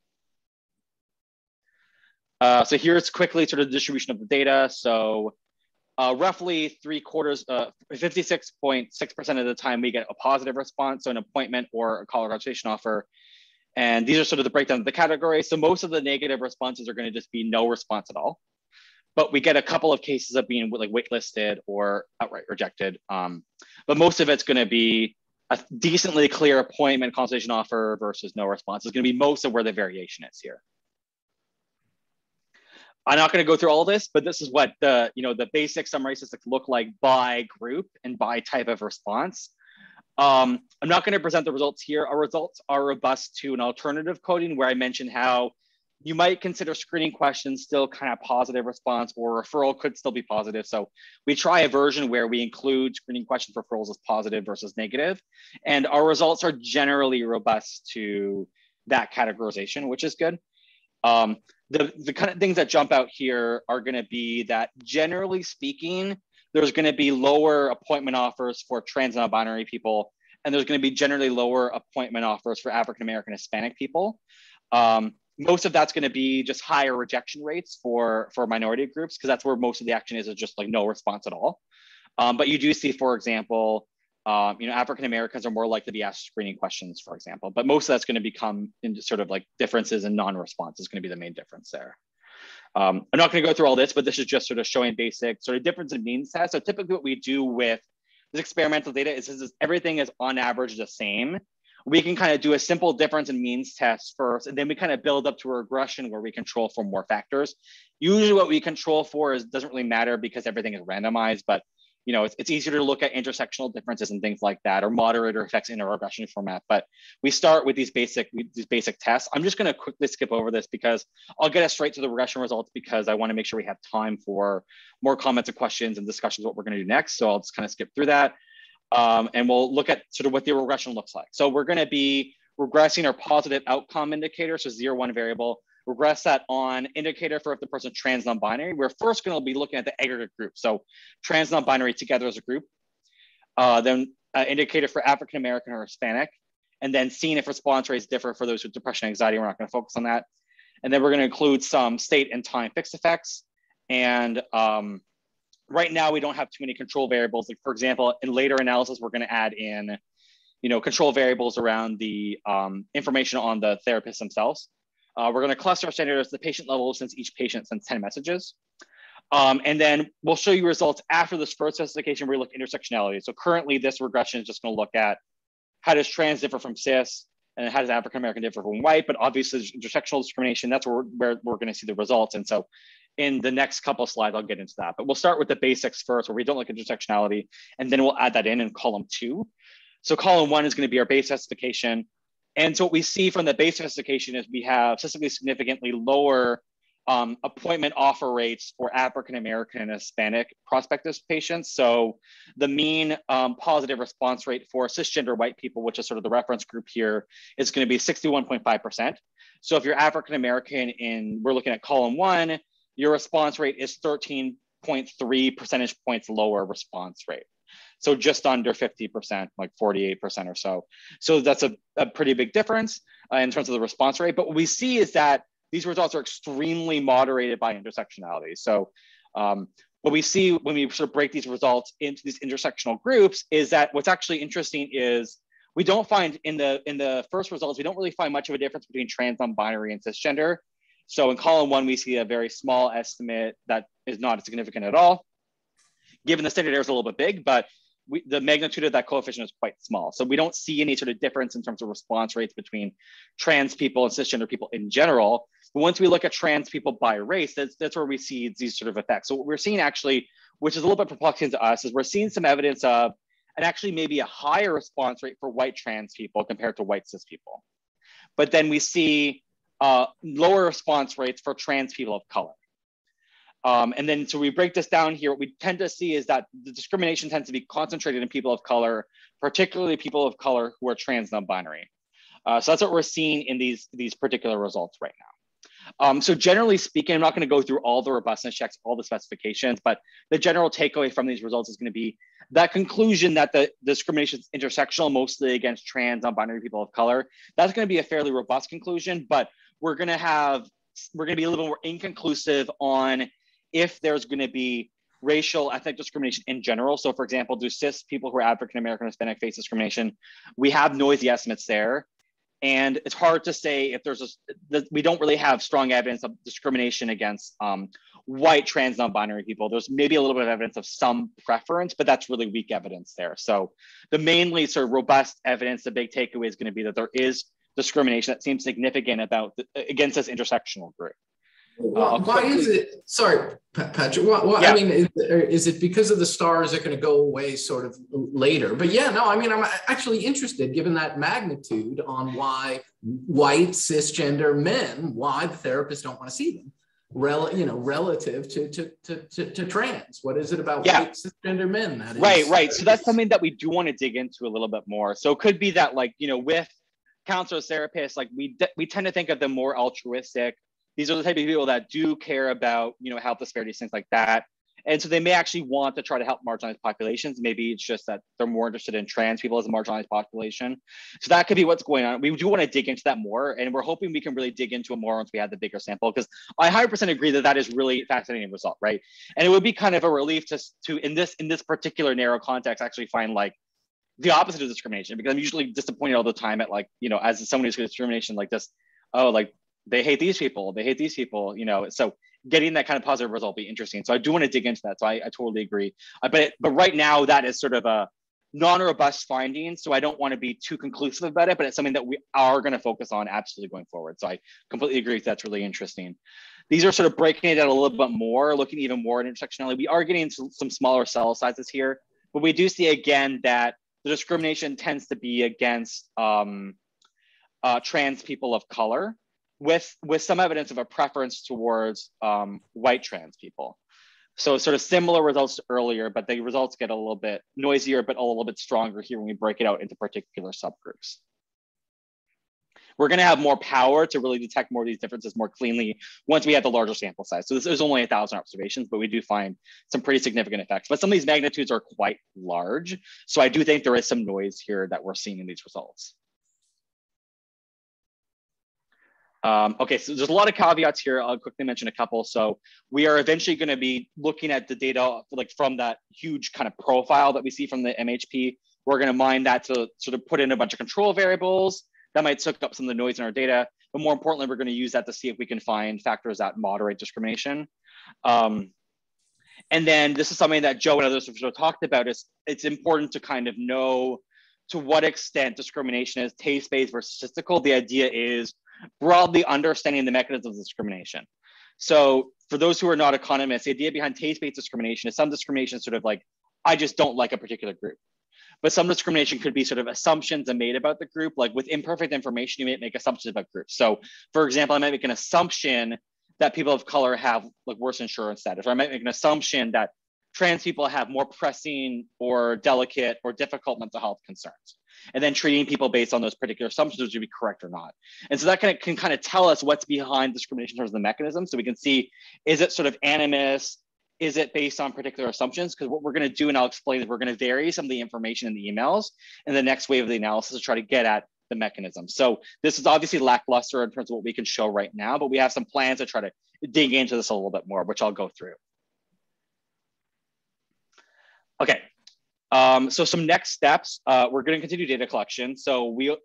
Uh, so here's quickly sort of the distribution of the data. So uh, roughly three quarters, 56.6% uh, of the time we get a positive response, so an appointment or a call or consultation offer. And these are sort of the breakdown of the category. So most of the negative responses are gonna just be no response at all. But we get a couple of cases of being like waitlisted or outright rejected. Um, but most of it's gonna be a decently clear appointment consultation offer versus no response is gonna be most of where the variation is here. I'm not going to go through all this, but this is what the you know the basic summary statistics look like by group and by type of response. Um, I'm not going to present the results here. Our results are robust to an alternative coding where I mentioned how you might consider screening questions still kind of positive response or referral could still be positive. So we try a version where we include screening questions referrals as positive versus negative, And our results are generally robust to that categorization, which is good. Um, the, the kind of things that jump out here are going to be that generally speaking, there's going to be lower appointment offers for trans non-binary people, and there's going to be generally lower appointment offers for African American Hispanic people. Um, most of that's going to be just higher rejection rates for for minority groups because that's where most of the action is, is just like no response at all. Um, but you do see, for example, um, you know, African Americans are more likely to be asked screening questions, for example, but most of that's going to become into sort of like differences in non-response is going to be the main difference there. Um, I'm not going to go through all this, but this is just sort of showing basic sort of difference in means test. So typically what we do with this experimental data is, is everything is on average the same. We can kind of do a simple difference in means test first, and then we kind of build up to a regression where we control for more factors. Usually what we control for is doesn't really matter because everything is randomized, but you know, it's, it's easier to look at intersectional differences and things like that, or moderator effects in a regression format. But we start with these basic these basic tests. I'm just going to quickly skip over this because I'll get us straight to the regression results because I want to make sure we have time for more comments and questions and discussions what we're going to do next. So I'll just kind of skip through that, um, and we'll look at sort of what the regression looks like. So we're going to be regressing our positive outcome indicator, so zero one variable regress that on indicator for if the person trans non-binary. We're first going to be looking at the aggregate group. So trans non-binary together as a group. Uh, then uh, indicator for African American or Hispanic, and then seeing if response rates differ for those with depression and anxiety. We're not going to focus on that. And then we're going to include some state and time fixed effects. And um, right now we don't have too many control variables. Like for example, in later analysis, we're going to add in, you know, control variables around the um, information on the therapists themselves. Uh, we're going to cluster our standards the patient level since each patient sends 10 messages. Um, and then we'll show you results after this first specification where we look intersectionality. So currently this regression is just going to look at how does trans differ from cis and how does African American differ from white, but obviously intersectional discrimination, that's where, where we're going to see the results. And so in the next couple of slides, I'll get into that. But we'll start with the basics first, where we don't look at intersectionality, and then we'll add that in in column two. So column one is going to be our base specification. And so what we see from the base specification is we have statistically significantly lower um, appointment offer rates for African American and Hispanic prospective patients. So the mean um, positive response rate for cisgender white people, which is sort of the reference group here, is going to be 61.5%. So if you're African American and we're looking at column one, your response rate is 13.3 percentage points lower response rate. So just under 50%, like 48% or so. So that's a, a pretty big difference uh, in terms of the response rate. But what we see is that these results are extremely moderated by intersectionality. So um, what we see when we sort of break these results into these intersectional groups is that what's actually interesting is we don't find in the in the first results, we don't really find much of a difference between trans, non-binary, and cisgender. So in column one, we see a very small estimate that is not significant at all. Given the standard error is a little bit big, but we, the magnitude of that coefficient is quite small. So we don't see any sort of difference in terms of response rates between trans people and cisgender people in general. But once we look at trans people by race, that's, that's where we see these sort of effects. So what we're seeing actually, which is a little bit perplexing to us, is we're seeing some evidence of and actually maybe a higher response rate for white trans people compared to white cis people. But then we see uh, lower response rates for trans people of color. Um, and then, so we break this down here. What we tend to see is that the discrimination tends to be concentrated in people of color, particularly people of color who are trans non-binary. Uh, so that's what we're seeing in these, these particular results right now. Um, so generally speaking, I'm not going to go through all the robustness checks, all the specifications, but the general takeaway from these results is going to be that conclusion that the discrimination is intersectional, mostly against trans, non-binary people of color. That's going to be a fairly robust conclusion, but we're going to have we're going to be a little more inconclusive on if there's going to be racial ethnic discrimination in general. So for example, do cis people who are African American Hispanic face discrimination? We have noisy estimates there. And it's hard to say if there's a, we don't really have strong evidence of discrimination against um, white trans non-binary people. There's maybe a little bit of evidence of some preference, but that's really weak evidence there. So the mainly sort of robust evidence, the big takeaway is gonna be that there is discrimination that seems significant about the, against this intersectional group. Why, uh, why is it? Sorry, Patrick. Why, yeah. I mean, is, is, it because of the stars that are going to go away sort of later? But yeah, no. I mean, I'm actually interested, given that magnitude, on why white cisgender men, why the therapists don't want to see them, rel, you know, relative to to, to to, to trans. What is it about yeah. white cisgender men that is? Right, right. So that's something that we do want to dig into a little bit more. So it could be that, like, you know, with counselors, therapists, like we we tend to think of them more altruistic these are the type of people that do care about you know health disparities things like that. And so they may actually want to try to help marginalized populations. Maybe it's just that they're more interested in trans people as a marginalized population. So that could be what's going on. We do want to dig into that more and we're hoping we can really dig into it more once we have the bigger sample because i 100% agree that that is really fascinating result right? And it would be kind of a relief to, to in this in this particular narrow context actually find like the opposite of discrimination because i'm usually disappointed all the time at like you know as someone who's discrimination like this. Oh like they hate these people, they hate these people, you know. So getting that kind of positive result be interesting. So I do want to dig into that. So I, I totally agree. Uh, but but right now that is sort of a non-robust finding. So I don't want to be too conclusive about it, but it's something that we are going to focus on absolutely going forward. So I completely agree that's really interesting. These are sort of breaking it out a little bit more, looking even more at intersectionality. We are getting some, some smaller cell sizes here, but we do see again that the discrimination tends to be against um, uh, trans people of color with with some evidence of a preference towards um, white trans people. So sort of similar results earlier, but the results get a little bit noisier, but a little bit stronger here when we break it out into particular subgroups. We're going to have more power to really detect more of these differences more cleanly once we have the larger sample size. So this is only a thousand observations, but we do find some pretty significant effects. But some of these magnitudes are quite large. So I do think there is some noise here that we're seeing in these results. Um, okay, so there's a lot of caveats here. I'll quickly mention a couple. So we are eventually going to be looking at the data like from that huge kind of profile that we see from the MHP. We're going to mine that to sort of put in a bunch of control variables that might soak up some of the noise in our data. But more importantly, we're going to use that to see if we can find factors that moderate discrimination. Um, and then this is something that Joe and others have sort of talked about is it's important to kind of know to what extent discrimination is taste-based versus statistical. The idea is broadly understanding the mechanisms of discrimination. So for those who are not economists, the idea behind taste-based discrimination is some discrimination sort of like, I just don't like a particular group. But some discrimination could be sort of assumptions made about the group. Like with imperfect information, you might make assumptions about groups. So for example, I might make an assumption that people of color have like worse insurance status, or I might make an assumption that trans people have more pressing or delicate or difficult mental health concerns and then treating people based on those particular assumptions which would be correct or not. And so that can, can kind of tell us what's behind discrimination in terms of the mechanism. So we can see, is it sort of animus? Is it based on particular assumptions? Because what we're going to do, and I'll explain, is we're going to vary some of the information in the emails and the next wave of the analysis to try to get at the mechanism. So this is obviously lackluster in terms of what we can show right now, but we have some plans to try to dig into this a little bit more, which I'll go through. Okay, um, so some next steps, uh, we're going to continue data collection. So we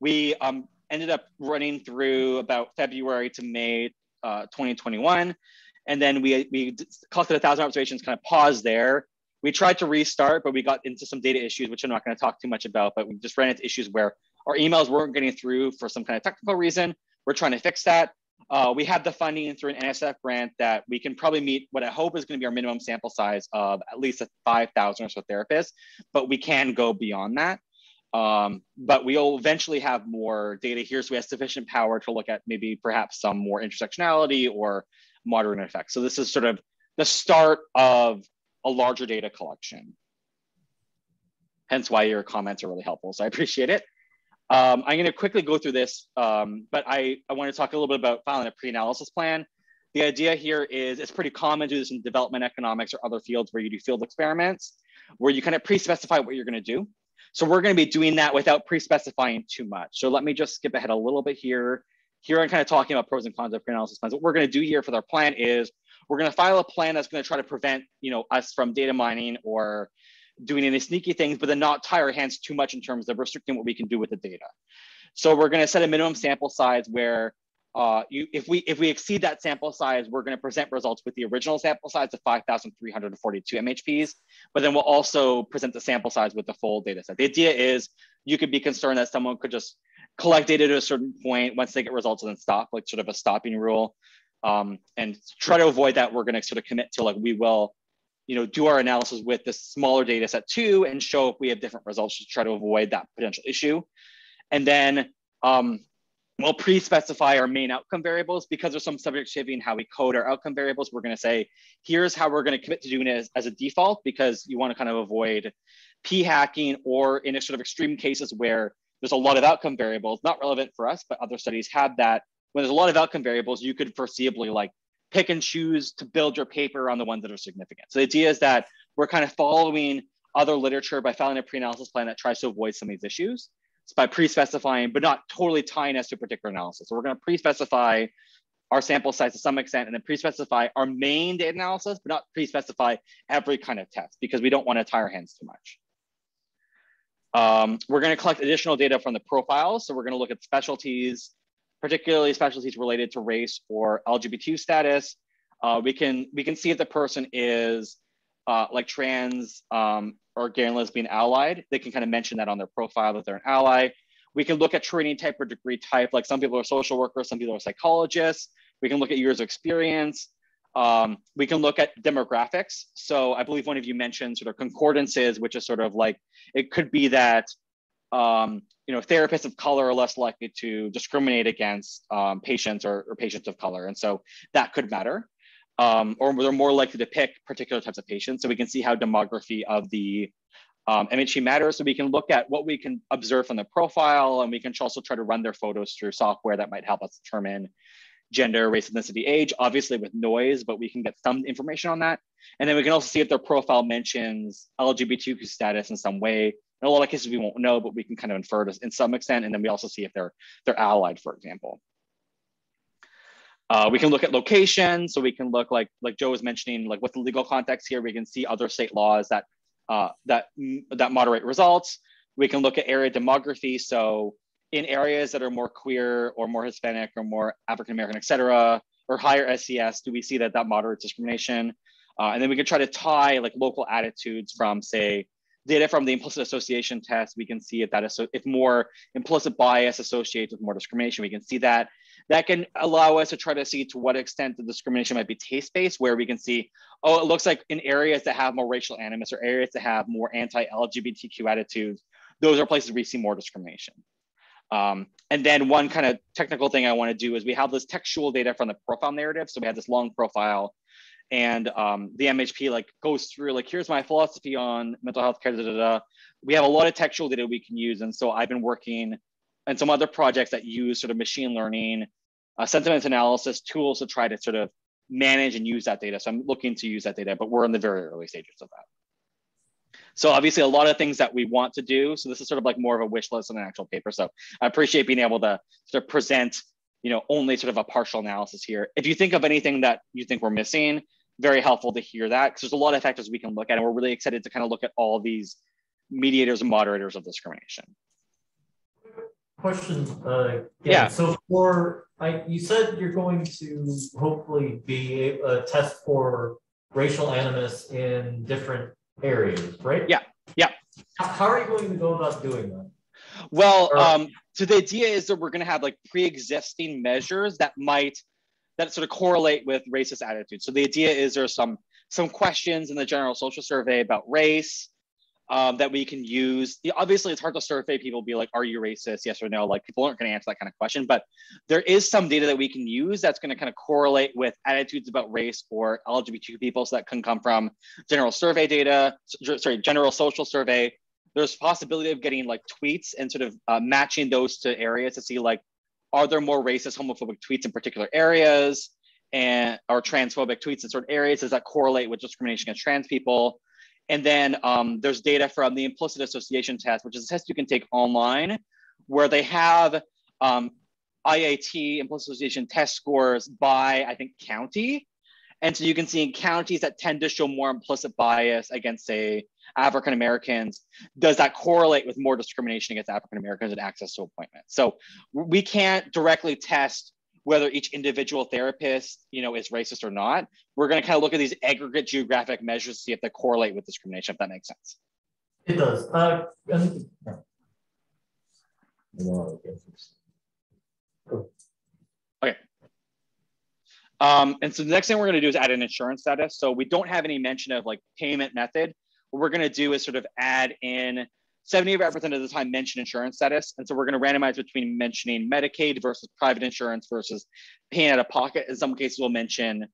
we um, ended up running through about February to May uh, 2021, and then we we collected a thousand observations, kind of paused there. We tried to restart, but we got into some data issues, which I'm not going to talk too much about. But we just ran into issues where our emails weren't getting through for some kind of technical reason. We're trying to fix that. Uh, we have the funding through an NSF grant that we can probably meet what I hope is going to be our minimum sample size of at least 5,000 or so therapists, but we can go beyond that. Um, but we'll eventually have more data here, so we have sufficient power to look at maybe perhaps some more intersectionality or modern effects. So this is sort of the start of a larger data collection. Hence why your comments are really helpful. So I appreciate it. Um, I'm going to quickly go through this, um, but I, I want to talk a little bit about filing a pre-analysis plan. The idea here is it's pretty common to do this in development economics or other fields where you do field experiments, where you kind of pre-specify what you're going to do. So we're going to be doing that without pre-specifying too much. So let me just skip ahead a little bit here. Here I'm kind of talking about pros and cons of pre-analysis plans. What we're going to do here for our plan is we're going to file a plan that's going to try to prevent, you know, us from data mining or doing any sneaky things, but then not tie our hands too much in terms of restricting what we can do with the data. So we're going to set a minimum sample size where uh, you, if we if we exceed that sample size, we're going to present results with the original sample size of 5,342 MHPs, but then we'll also present the sample size with the full data set. The idea is you could be concerned that someone could just collect data to a certain point once they get results and then stop, like sort of a stopping rule. Um, and try to avoid that, we're going to sort of commit to like we will, you know, do our analysis with this smaller data set too and show if we have different results to try to avoid that potential issue. And then um, we'll pre-specify our main outcome variables because there's some subjectivity in how we code our outcome variables. We're going to say, here's how we're going to commit to doing it as, as a default because you want to kind of avoid p hacking or in a sort of extreme cases where there's a lot of outcome variables, not relevant for us, but other studies have that. When there's a lot of outcome variables, you could foreseeably like pick and choose to build your paper on the ones that are significant. So the idea is that we're kind of following other literature by filing a pre-analysis plan that tries to avoid some of these issues It's by pre-specifying, but not totally tying us to a particular analysis. So we're going to pre-specify our sample size to some extent and then pre-specify our main data analysis, but not pre-specify every kind of test because we don't want to tie our hands too much. Um, we're going to collect additional data from the profiles. So we're going to look at specialties, particularly specialties related to race or LGBT status. Uh, we can we can see if the person is uh, like trans um, or gay and lesbian allied, they can kind of mention that on their profile that they're an ally. We can look at training type or degree type, like some people are social workers, some people are psychologists. We can look at years of experience. Um, we can look at demographics. So I believe one of you mentioned sort of concordances, which is sort of like, it could be that, um, you know, therapists of color are less likely to discriminate against um, patients or, or patients of color. And so that could matter um, or they're more likely to pick particular types of patients. So we can see how demography of the um, MHP matters. So we can look at what we can observe from the profile, and we can also try to run their photos through software that might help us determine gender, race, ethnicity, age, obviously with noise, but we can get some information on that. And then we can also see if their profile mentions LGBTQ status in some way. In a lot of cases, we won't know, but we can kind of infer this in some extent. And then we also see if they're they're allied, for example. Uh, we can look at location, so we can look like like Joe was mentioning, like what's the legal context here. We can see other state laws that uh, that that moderate results. We can look at area demography, so in areas that are more queer or more Hispanic or more African American, et cetera, or higher SES, do we see that that moderates discrimination? Uh, and then we can try to tie like local attitudes from say data from the implicit association test, we can see if that is if more implicit bias associates with more discrimination, we can see that. That can allow us to try to see to what extent the discrimination might be taste-based, where we can see, oh, it looks like in areas that have more racial animus or areas that have more anti-LGBTQ attitudes, those are places we see more discrimination. Um, and then one kind of technical thing I want to do is we have this textual data from the profile narrative. So we have this long profile and um, the MHP like goes through like here's my philosophy on mental health care. Da, da, da. We have a lot of textual data we can use, and so I've been working and some other projects that use sort of machine learning, uh, sentiment analysis tools to try to sort of manage and use that data. So I'm looking to use that data, but we're in the very early stages of that. So obviously a lot of things that we want to do. So this is sort of like more of a wish list than an actual paper. So I appreciate being able to sort of present, you know, only sort of a partial analysis here. If you think of anything that you think we're missing, very helpful to hear that because there's a lot of factors we can look at, and we're really excited to kind of look at all these mediators and moderators of discrimination. Question. Uh, yeah. yeah. So for I, you said you're going to hopefully be a, a test for racial animus in different areas, right? Yeah. Yeah. How are you going to go about doing that? Well, or, um, so the idea is that we're going to have like pre-existing measures that might that sort of correlate with racist attitudes. So the idea is there's some some questions in the general social survey about race um, that we can use. Obviously, it's hard to survey people be like, "Are you racist? Yes or no?" Like people aren't going to answer that kind of question, but there is some data that we can use that's going to kind of correlate with attitudes about race for LGBTQ people. So that can come from general survey data, sorry, general social survey. There's possibility of getting like tweets and sort of uh, matching those to areas to see like are there more racist, homophobic tweets in particular areas and or transphobic tweets in certain areas? Does that correlate with discrimination against trans people? And then um, there's data from the implicit association test, which is a test you can take online, where they have um, IAT, implicit association test scores by, I think, county. And so you can see in counties that tend to show more implicit bias against, say, African Americans, does that correlate with more discrimination against African Americans and access to appointments? So we can't directly test whether each individual therapist, you know, is racist or not. We're going to kind of look at these aggregate geographic measures to see if they correlate with discrimination, if that makes sense. It does. Uh, and, Okay. Um, and so the next thing we're going to do is add an insurance status. So we don't have any mention of like payment method. What we're going to do is sort of add in 75% of the time mention insurance status. And so we're going to randomize between mentioning Medicaid versus private insurance versus paying out of pocket. In some cases, we'll mention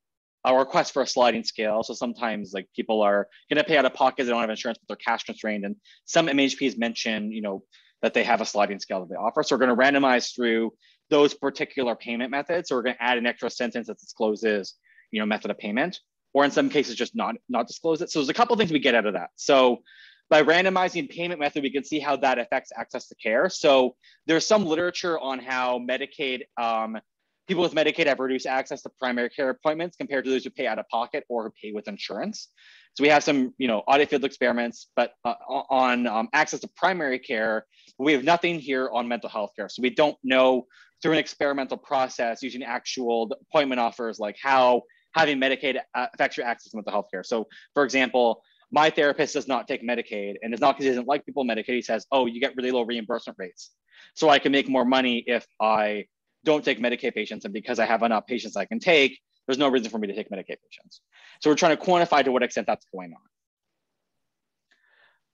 a request for a sliding scale. So sometimes like people are going to pay out of pocket, they don't have insurance, but they're cash constrained. And some MHPs mention, you know, that they have a sliding scale that they offer. So we're going to randomize through those particular payment methods. So we're going to add an extra sentence that discloses, you know, method of payment, or in some cases just not not disclose it. So there's a couple of things we get out of that. So by randomizing payment method, we can see how that affects access to care. So there's some literature on how Medicaid, um, people with Medicaid have reduced access to primary care appointments compared to those who pay out of pocket or who pay with insurance. So we have some, you know, audit field experiments, but uh, on um, access to primary care, we have nothing here on mental health care. So we don't know through an experimental process using actual appointment offers, like how having Medicaid uh, affects your access to mental health care. So for example, my therapist does not take Medicaid and it's not because he doesn't like people Medicaid. He says, oh, you get really low reimbursement rates. So I can make more money if I don't take Medicaid patients. And because I have enough patients I can take, there's no reason for me to take Medicaid patients. So we're trying to quantify to what extent that's going on.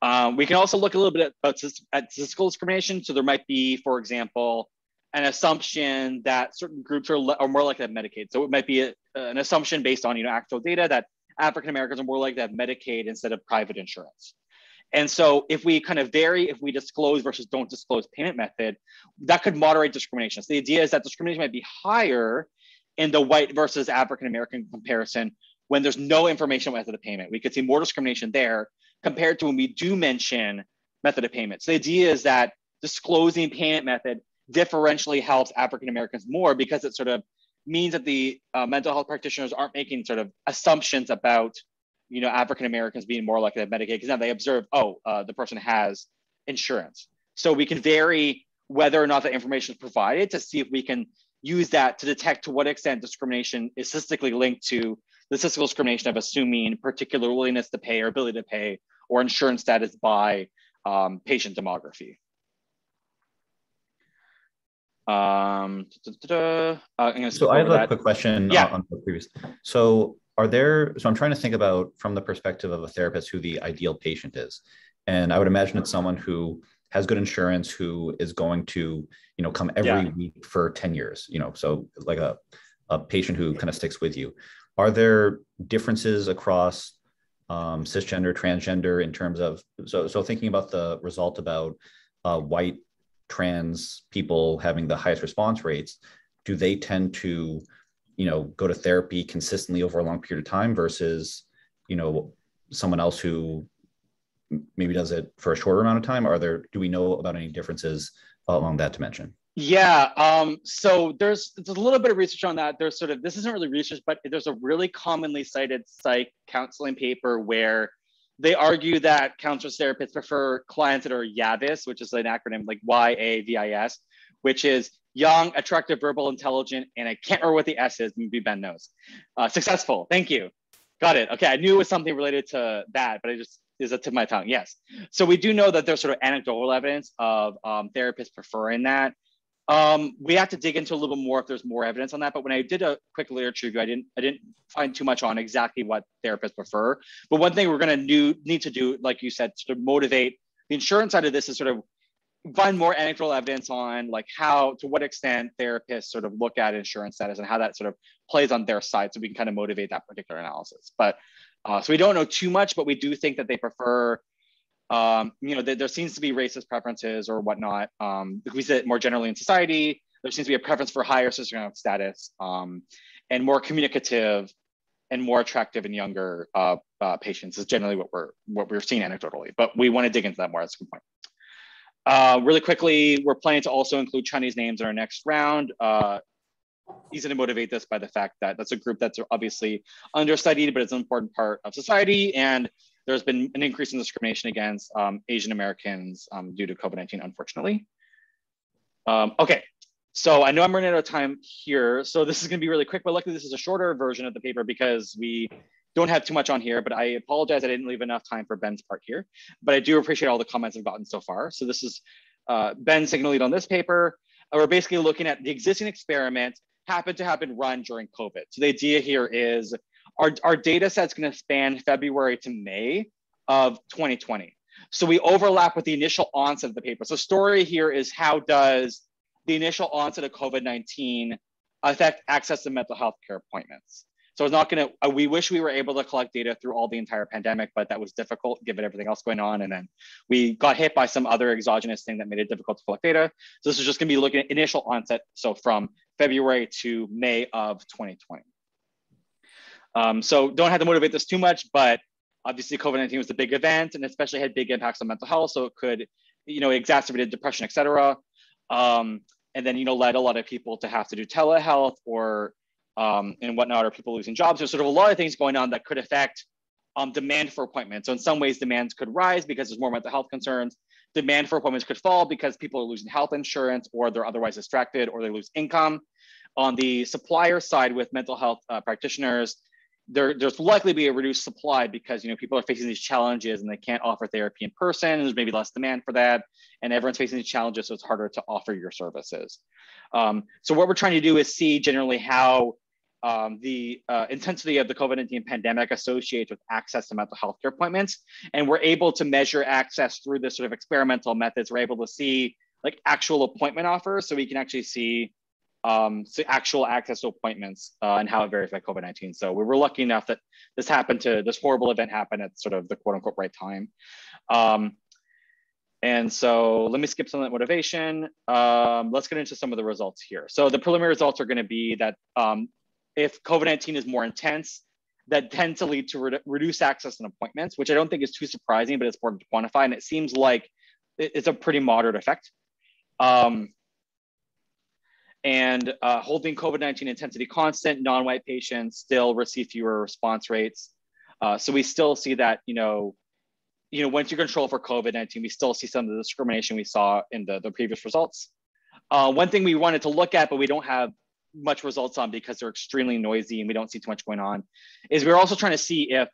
Um, we can also look a little bit at, at statistical discrimination. So there might be, for example, an assumption that certain groups are, are more likely to have Medicaid. So it might be a, an assumption based on you know actual data that African Americans are more likely to have Medicaid instead of private insurance. And so if we kind of vary, if we disclose versus don't disclose payment method, that could moderate discrimination. So the idea is that discrimination might be higher in the white versus African American comparison when there's no information method of payment. We could see more discrimination there compared to when we do mention method of payment. So the idea is that disclosing payment method differentially helps African Americans more because it sort of means that the uh, mental health practitioners aren't making sort of assumptions about, you know, African Americans being more likely to have Medicaid because now they observe, oh, uh, the person has insurance. So we can vary whether or not the information is provided to see if we can use that to detect to what extent discrimination is statistically linked to the statistical discrimination of assuming particular willingness to pay or ability to pay or insurance status by um, patient demography. Um, uh, so I have a quick question yeah. on, the previous. So are there, so I'm trying to think about from the perspective of a therapist who the ideal patient is. And I would imagine it's someone who has good insurance, who is going to, you know, come every yeah. week for 10 years, you know, so like a, a patient who kind of sticks with you. Are there differences across um, cisgender, transgender in terms of, so, so thinking about the result about uh, white trans people having the highest response rates, do they tend to, you know, go to therapy consistently over a long period of time versus, you know, someone else who maybe does it for a shorter amount of time? Are there, do we know about any differences along that dimension? Yeah. Um, so there's, there's a little bit of research on that. There's sort of, this isn't really research, but there's a really commonly cited psych counseling paper where they argue that counselors therapists prefer clients that are YAVIS, which is an acronym like Y-A-V-I-S, which is young, attractive, verbal, intelligent, and I can't remember what the S is, maybe Ben knows. Uh, successful, thank you. Got it, okay, I knew it was something related to that, but I just, is it to my tongue, yes. So we do know that there's sort of anecdotal evidence of um, therapists preferring that. Um, we have to dig into a little bit more if there's more evidence on that. But when I did a quick literature review, I didn't I didn't find too much on exactly what therapists prefer. But one thing we're going to need to do, like you said, to motivate the insurance side of this is sort of find more anecdotal evidence on like how to what extent therapists sort of look at insurance status and how that sort of plays on their side so we can kind of motivate that particular analysis but uh, so we don't know too much but we do think that they prefer um, you know, there, there, seems to be racist preferences or whatnot. Um, we see it more generally in society. There seems to be a preference for higher socioeconomic status um, and more communicative and more attractive in younger uh, uh, patients is generally what we're what we're seeing anecdotally. But we want to dig into that more. That's a good point. Uh, really quickly, we're planning to also include Chinese names in our next round. Uh, easy to motivate this by the fact that that's a group that's obviously understudied, but it's an important part of society. And there's been an increase in discrimination against um, Asian Americans um, due to COVID-19, unfortunately. Um, okay, so I know I'm running out of time here. So this is gonna be really quick, but luckily this is a shorter version of the paper because we don't have too much on here, but I apologize I didn't leave enough time for Ben's part here. But I do appreciate all the comments I've gotten so far. So this is uh, Ben signal lead on this paper. Uh, we're basically looking at the existing experiment happened to have been run during COVID. So the idea here is our, our data set's gonna span February to May of 2020. So we overlap with the initial onset of the paper. So story here is how does the initial onset of COVID-19 affect access to mental health care appointments? So it's not going to, uh, we wish we were able to collect data through all the entire pandemic, but that was difficult given everything else going on. And then we got hit by some other exogenous thing that made it difficult to collect data. So this is just going to be looking at initial onset. So from February to May of 2020. Um, so don't have to motivate this too much, but obviously COVID-19 was a big event and especially had big impacts on mental health. So it could, you know, exacerbated depression, et cetera. Um, and then, you know, led a lot of people to have to do telehealth or um, and whatnot, or people losing jobs. There's sort of a lot of things going on that could affect um, demand for appointments. So in some ways, demands could rise because there's more mental health concerns. Demand for appointments could fall because people are losing health insurance or they're otherwise distracted or they lose income. On the supplier side with mental health uh, practitioners, there, there's likely to be a reduced supply because you know people are facing these challenges and they can't offer therapy in person. There's maybe less demand for that, and everyone's facing these challenges, so it's harder to offer your services. Um, so what we're trying to do is see generally how um, the uh, intensity of the COVID-19 pandemic associates with access to mental health care appointments. And we're able to measure access through this sort of experimental methods. We're able to see like actual appointment offers. So we can actually see um, so actual access to appointments uh, and how it varies by COVID-19. So we were lucky enough that this happened to, this horrible event happened at sort of the quote unquote right time. Um, and so let me skip some of that motivation. Um, let's get into some of the results here. So the preliminary results are gonna be that um, if COVID-19 is more intense, that tends to lead to re reduced access and appointments, which I don't think is too surprising, but it's important to quantify. And it seems like it's a pretty moderate effect. Um, and uh, holding COVID-19 intensity constant, non-white patients still receive fewer response rates. Uh, so we still see that, you know, you know, once you control for COVID-19, we still see some of the discrimination we saw in the, the previous results. Uh, one thing we wanted to look at, but we don't have much results on because they're extremely noisy and we don't see too much going on, is we're also trying to see if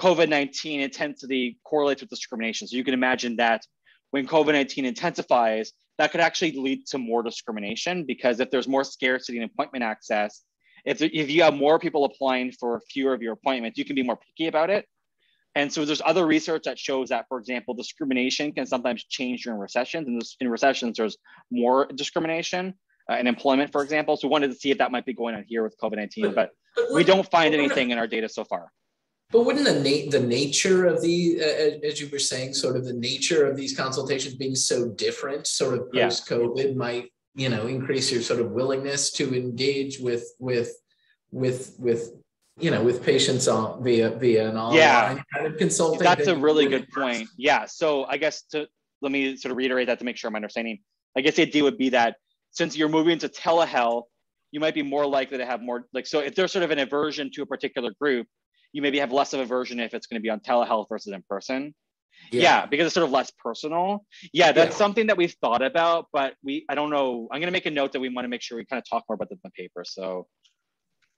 COVID-19 intensity correlates with discrimination. So you can imagine that when COVID-19 intensifies, that could actually lead to more discrimination because if there's more scarcity in appointment access, if, if you have more people applying for fewer of your appointments, you can be more picky about it. And so there's other research that shows that, for example, discrimination can sometimes change during recessions. And in recessions, there's more discrimination uh, in employment, for example. So we wanted to see if that might be going on here with COVID-19, but, but we don't find anything in our data so far. But wouldn't the na- the nature of the, uh, as you were saying, sort of the nature of these consultations being so different, sort of post COVID, yeah. might you know increase your sort of willingness to engage with with with with you know with patients on via via an online yeah. kind of consulting. That's a really good point. Yeah. So I guess to let me sort of reiterate that to make sure I'm understanding. I guess the idea would be that since you're moving to telehealth, you might be more likely to have more like so if there's sort of an aversion to a particular group, you maybe have less of a aversion if it's going to be on telehealth versus in person. Yeah. yeah. because it's sort of less personal. Yeah, that's yeah. something that we've thought about, but we I don't know. I'm gonna make a note that we want to make sure we kind of talk more about that in the paper. So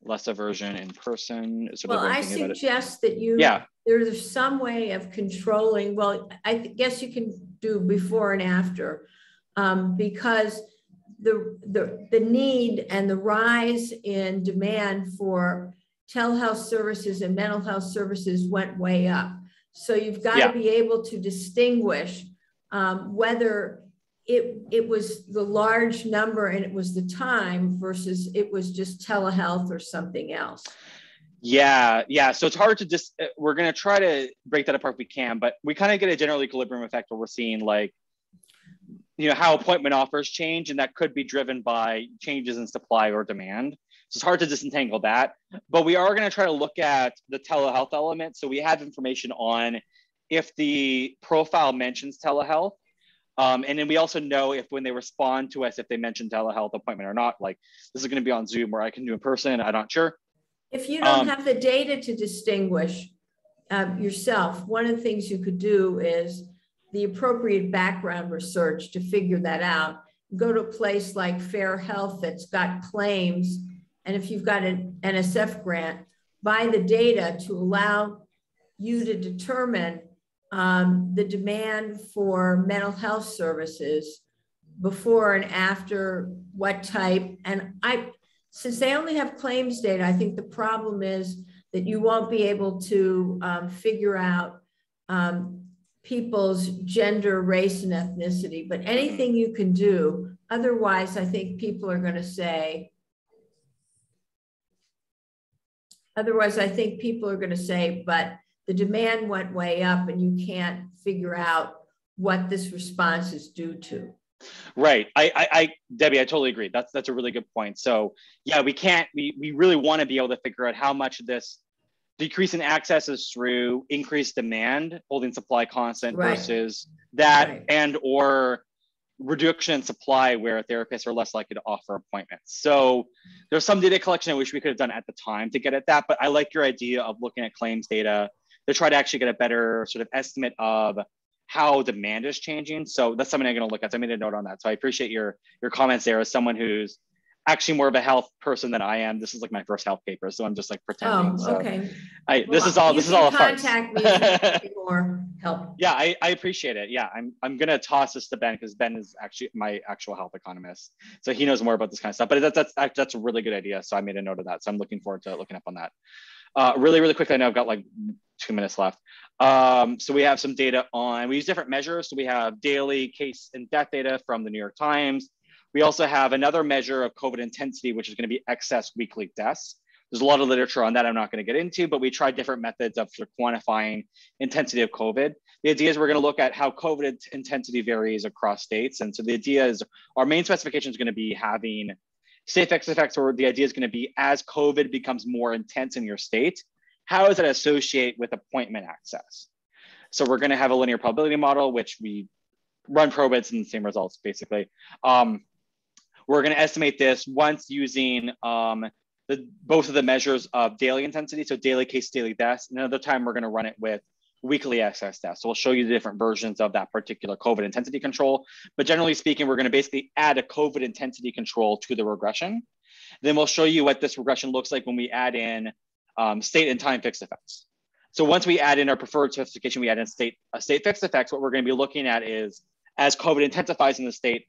less aversion in person. well, I suggest that you yeah there's some way of controlling. Well, I guess you can do before and after, um, because the, the, the need and the rise in demand for telehealth services and mental health services went way up. So you've got yeah. to be able to distinguish um, whether it, it was the large number and it was the time versus it was just telehealth or something else. Yeah, yeah. So it's hard to just, we're going to try to break that apart if we can, but we kind of get a general equilibrium effect where we're seeing like you know how appointment offers change and that could be driven by changes in supply or demand so it's hard to disentangle that but we are going to try to look at the telehealth element so we have information on if the profile mentions telehealth Um, and then we also know if when they respond to us, if they mention telehealth appointment or not, like this is going to be on Zoom or I can do in person. I'm not sure. If you don't um, have the data to distinguish uh, yourself, one of the things you could do is the appropriate background research to figure that out. Go to a place like Fair Health that's got claims, and if you've got an NSF grant, buy the data to allow you to determine um, the demand for mental health services before and after what type. And I, since they only have claims data, I think the problem is that you won't be able to um, figure out um, people's gender, race, and ethnicity. But anything you can do, otherwise, I think people are going to say, otherwise, I think people are going to say, but the demand went way up and you can't figure out what this response is due to. Right. I, I, I, Debbie, I totally agree. That's that's a really good point. So yeah, we can't. We we really want to be able to figure out how much of this decrease in access is through increased demand, holding supply constant, right. versus that right. and or reduction in supply where therapists are less likely to offer appointments. So there's some data collection I wish we could have done at the time to get at that. But I like your idea of looking at claims data to try to actually get a better sort of estimate of how demand is changing. So that's something I'm going to look at. So I made a note on that. So I appreciate your your comments there as someone who's actually more of a health person than I am. This is like my first health paper, so I'm just like pretending. Oh, so okay. I, this well, is all. This is all a farce. Contact me for help. Yeah, I, I appreciate it. Yeah, I'm I'm gonna toss this to Ben because Ben is actually my actual health economist, so he knows more about this kind of stuff. But that's that's that's a really good idea. So I made a note of that. So I'm looking forward to looking up on that. Uh, really, really quickly, I know I've got like two minutes left. Um, so we have some data on, we use different measures. So we have daily case and death data from the New York Times. We also have another measure of COVID intensity, which is gonna be excess weekly deaths. There's a lot of literature on that I'm not gonna get into, but we tried different methods of, quantifying intensity of COVID. The idea is we're gonna look at how COVID intensity varies across states. And so the idea is our main specification is gonna be having state fixed effects, or the idea is going to be as COVID becomes more intense in your state, how does that associate with appointment access? So we're going to have a linear probability model, which we run probits and the same results, basically. Um, we're going to estimate this once using um, the, both of the measures of daily intensity, so daily case, daily deaths. Another time, we're going to run it with weekly excess deaths. So we'll show you the different versions of that particular COVID intensity control. But generally speaking, we're gonna basically add a COVID intensity control to the regression. Then we'll show you what this regression looks like when we add in um, state and time fixed effects. So once we add in our preferred specification, we add in state, uh, state fixed effects, what we're gonna be looking at is as COVID intensifies in the state,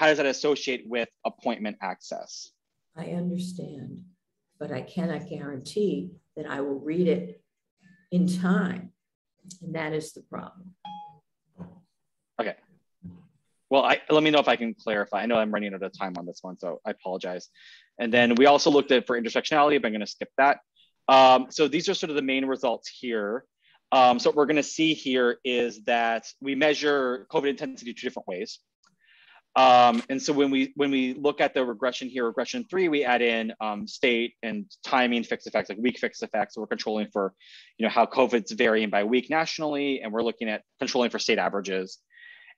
how does that associate with appointment access? I understand, but I cannot guarantee that I will read it in time. And that is the problem. Okay. Well, I, let me know if I can clarify. I know I'm running out of time on this one, so I apologize. And then we also looked at for intersectionality, but I'm going to skip that. Um, so these are sort of the main results here. Um, so what we're going to see here is that we measure COVID intensity two different ways. Um, and so when we when we look at the regression here, regression three, we add in um, state and timing fixed effects, like week fixed effects. So we're controlling for, you know, how COVID's varying by week nationally, and we're looking at controlling for state averages.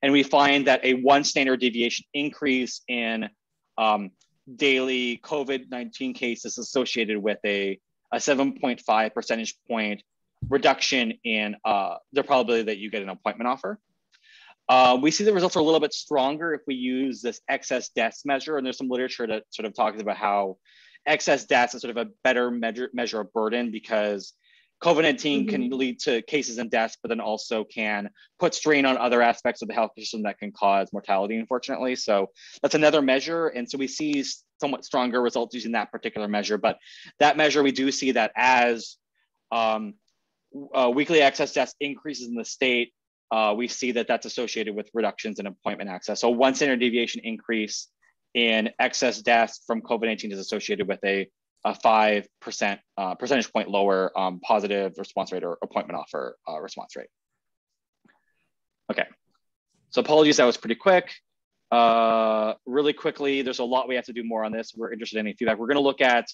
And we find that a one standard deviation increase in um, daily COVID-19 cases associated with a, a 7.5 percentage point reduction in uh, the probability that you get an appointment offer. Uh, we see the results are a little bit stronger if we use this excess deaths measure, and there's some literature that sort of talks about how excess deaths is sort of a better measure, measure of burden because COVID-19 mm-hmm. can lead to cases and deaths, but then also can put strain on other aspects of the health system that can cause mortality, unfortunately. So that's another measure. And so we see somewhat stronger results using that particular measure. But that measure, we do see that as um, uh, weekly excess deaths increases in the state, uh, we see that that's associated with reductions in appointment access. So one standard deviation increase in excess deaths from COVID-19 is associated with a, a 5% uh, percentage point lower um, positive response rate or appointment offer uh, response rate. Okay, so apologies, that was pretty quick. Uh, really quickly, there's a lot we have to do more on this. We're interested in any feedback. We're gonna look at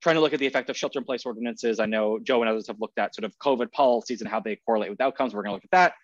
trying to look at the effect of shelter in place ordinances. I know Joe and others have looked at sort of COVID policies and how they correlate with outcomes. We're going to look at that.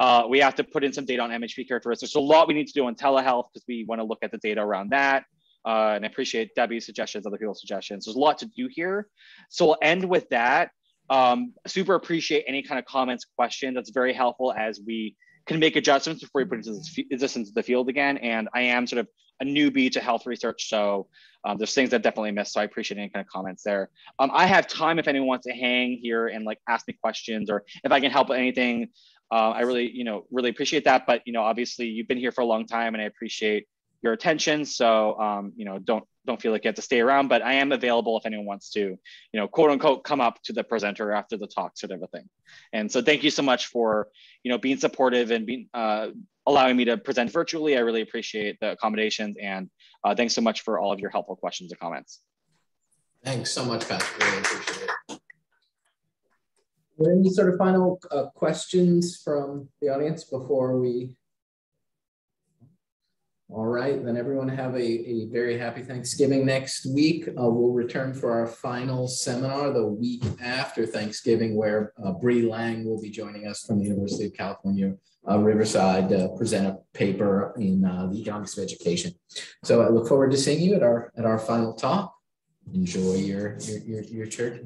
Uh, we have to put in some data on MHP characteristics. There's a lot we need to do on telehealth because we want to look at the data around that. Uh, and I appreciate Debbie's suggestions, other people's suggestions. There's a lot to do here. So we'll end with that. Um, super appreciate any kind of comments, questions. That's very helpful as we can make adjustments before we put into this, into the field again. And I am sort of a newbie to health research, so um, there's things that definitely missed. So I appreciate any kind of comments there. Um, I have time if anyone wants to hang here and like ask me questions or if I can help with anything. Uh, I really, you know, really appreciate that. But you know, obviously you've been here for a long time, and I appreciate your attention. So um, you know, don't don't feel like you have to stay around, but I am available if anyone wants to, you know, quote unquote, come up to the presenter after the talk, sort of a thing. And so thank you so much for, you know, being supportive and being uh, allowing me to present virtually. I really appreciate the accommodations and uh, thanks so much for all of your helpful questions and comments. Thanks so much, Patrick. Really appreciate it. Any sort of final uh, questions from the audience before we all right, then everyone have a, a very happy Thanksgiving next week. Uh, we'll return for our final seminar the week after Thanksgiving, where uh, Bree Lang will be joining us from the University of California, uh, Riverside, to present a paper in uh, the economics of education. So I look forward to seeing you at our at our final talk. Enjoy your your your, your church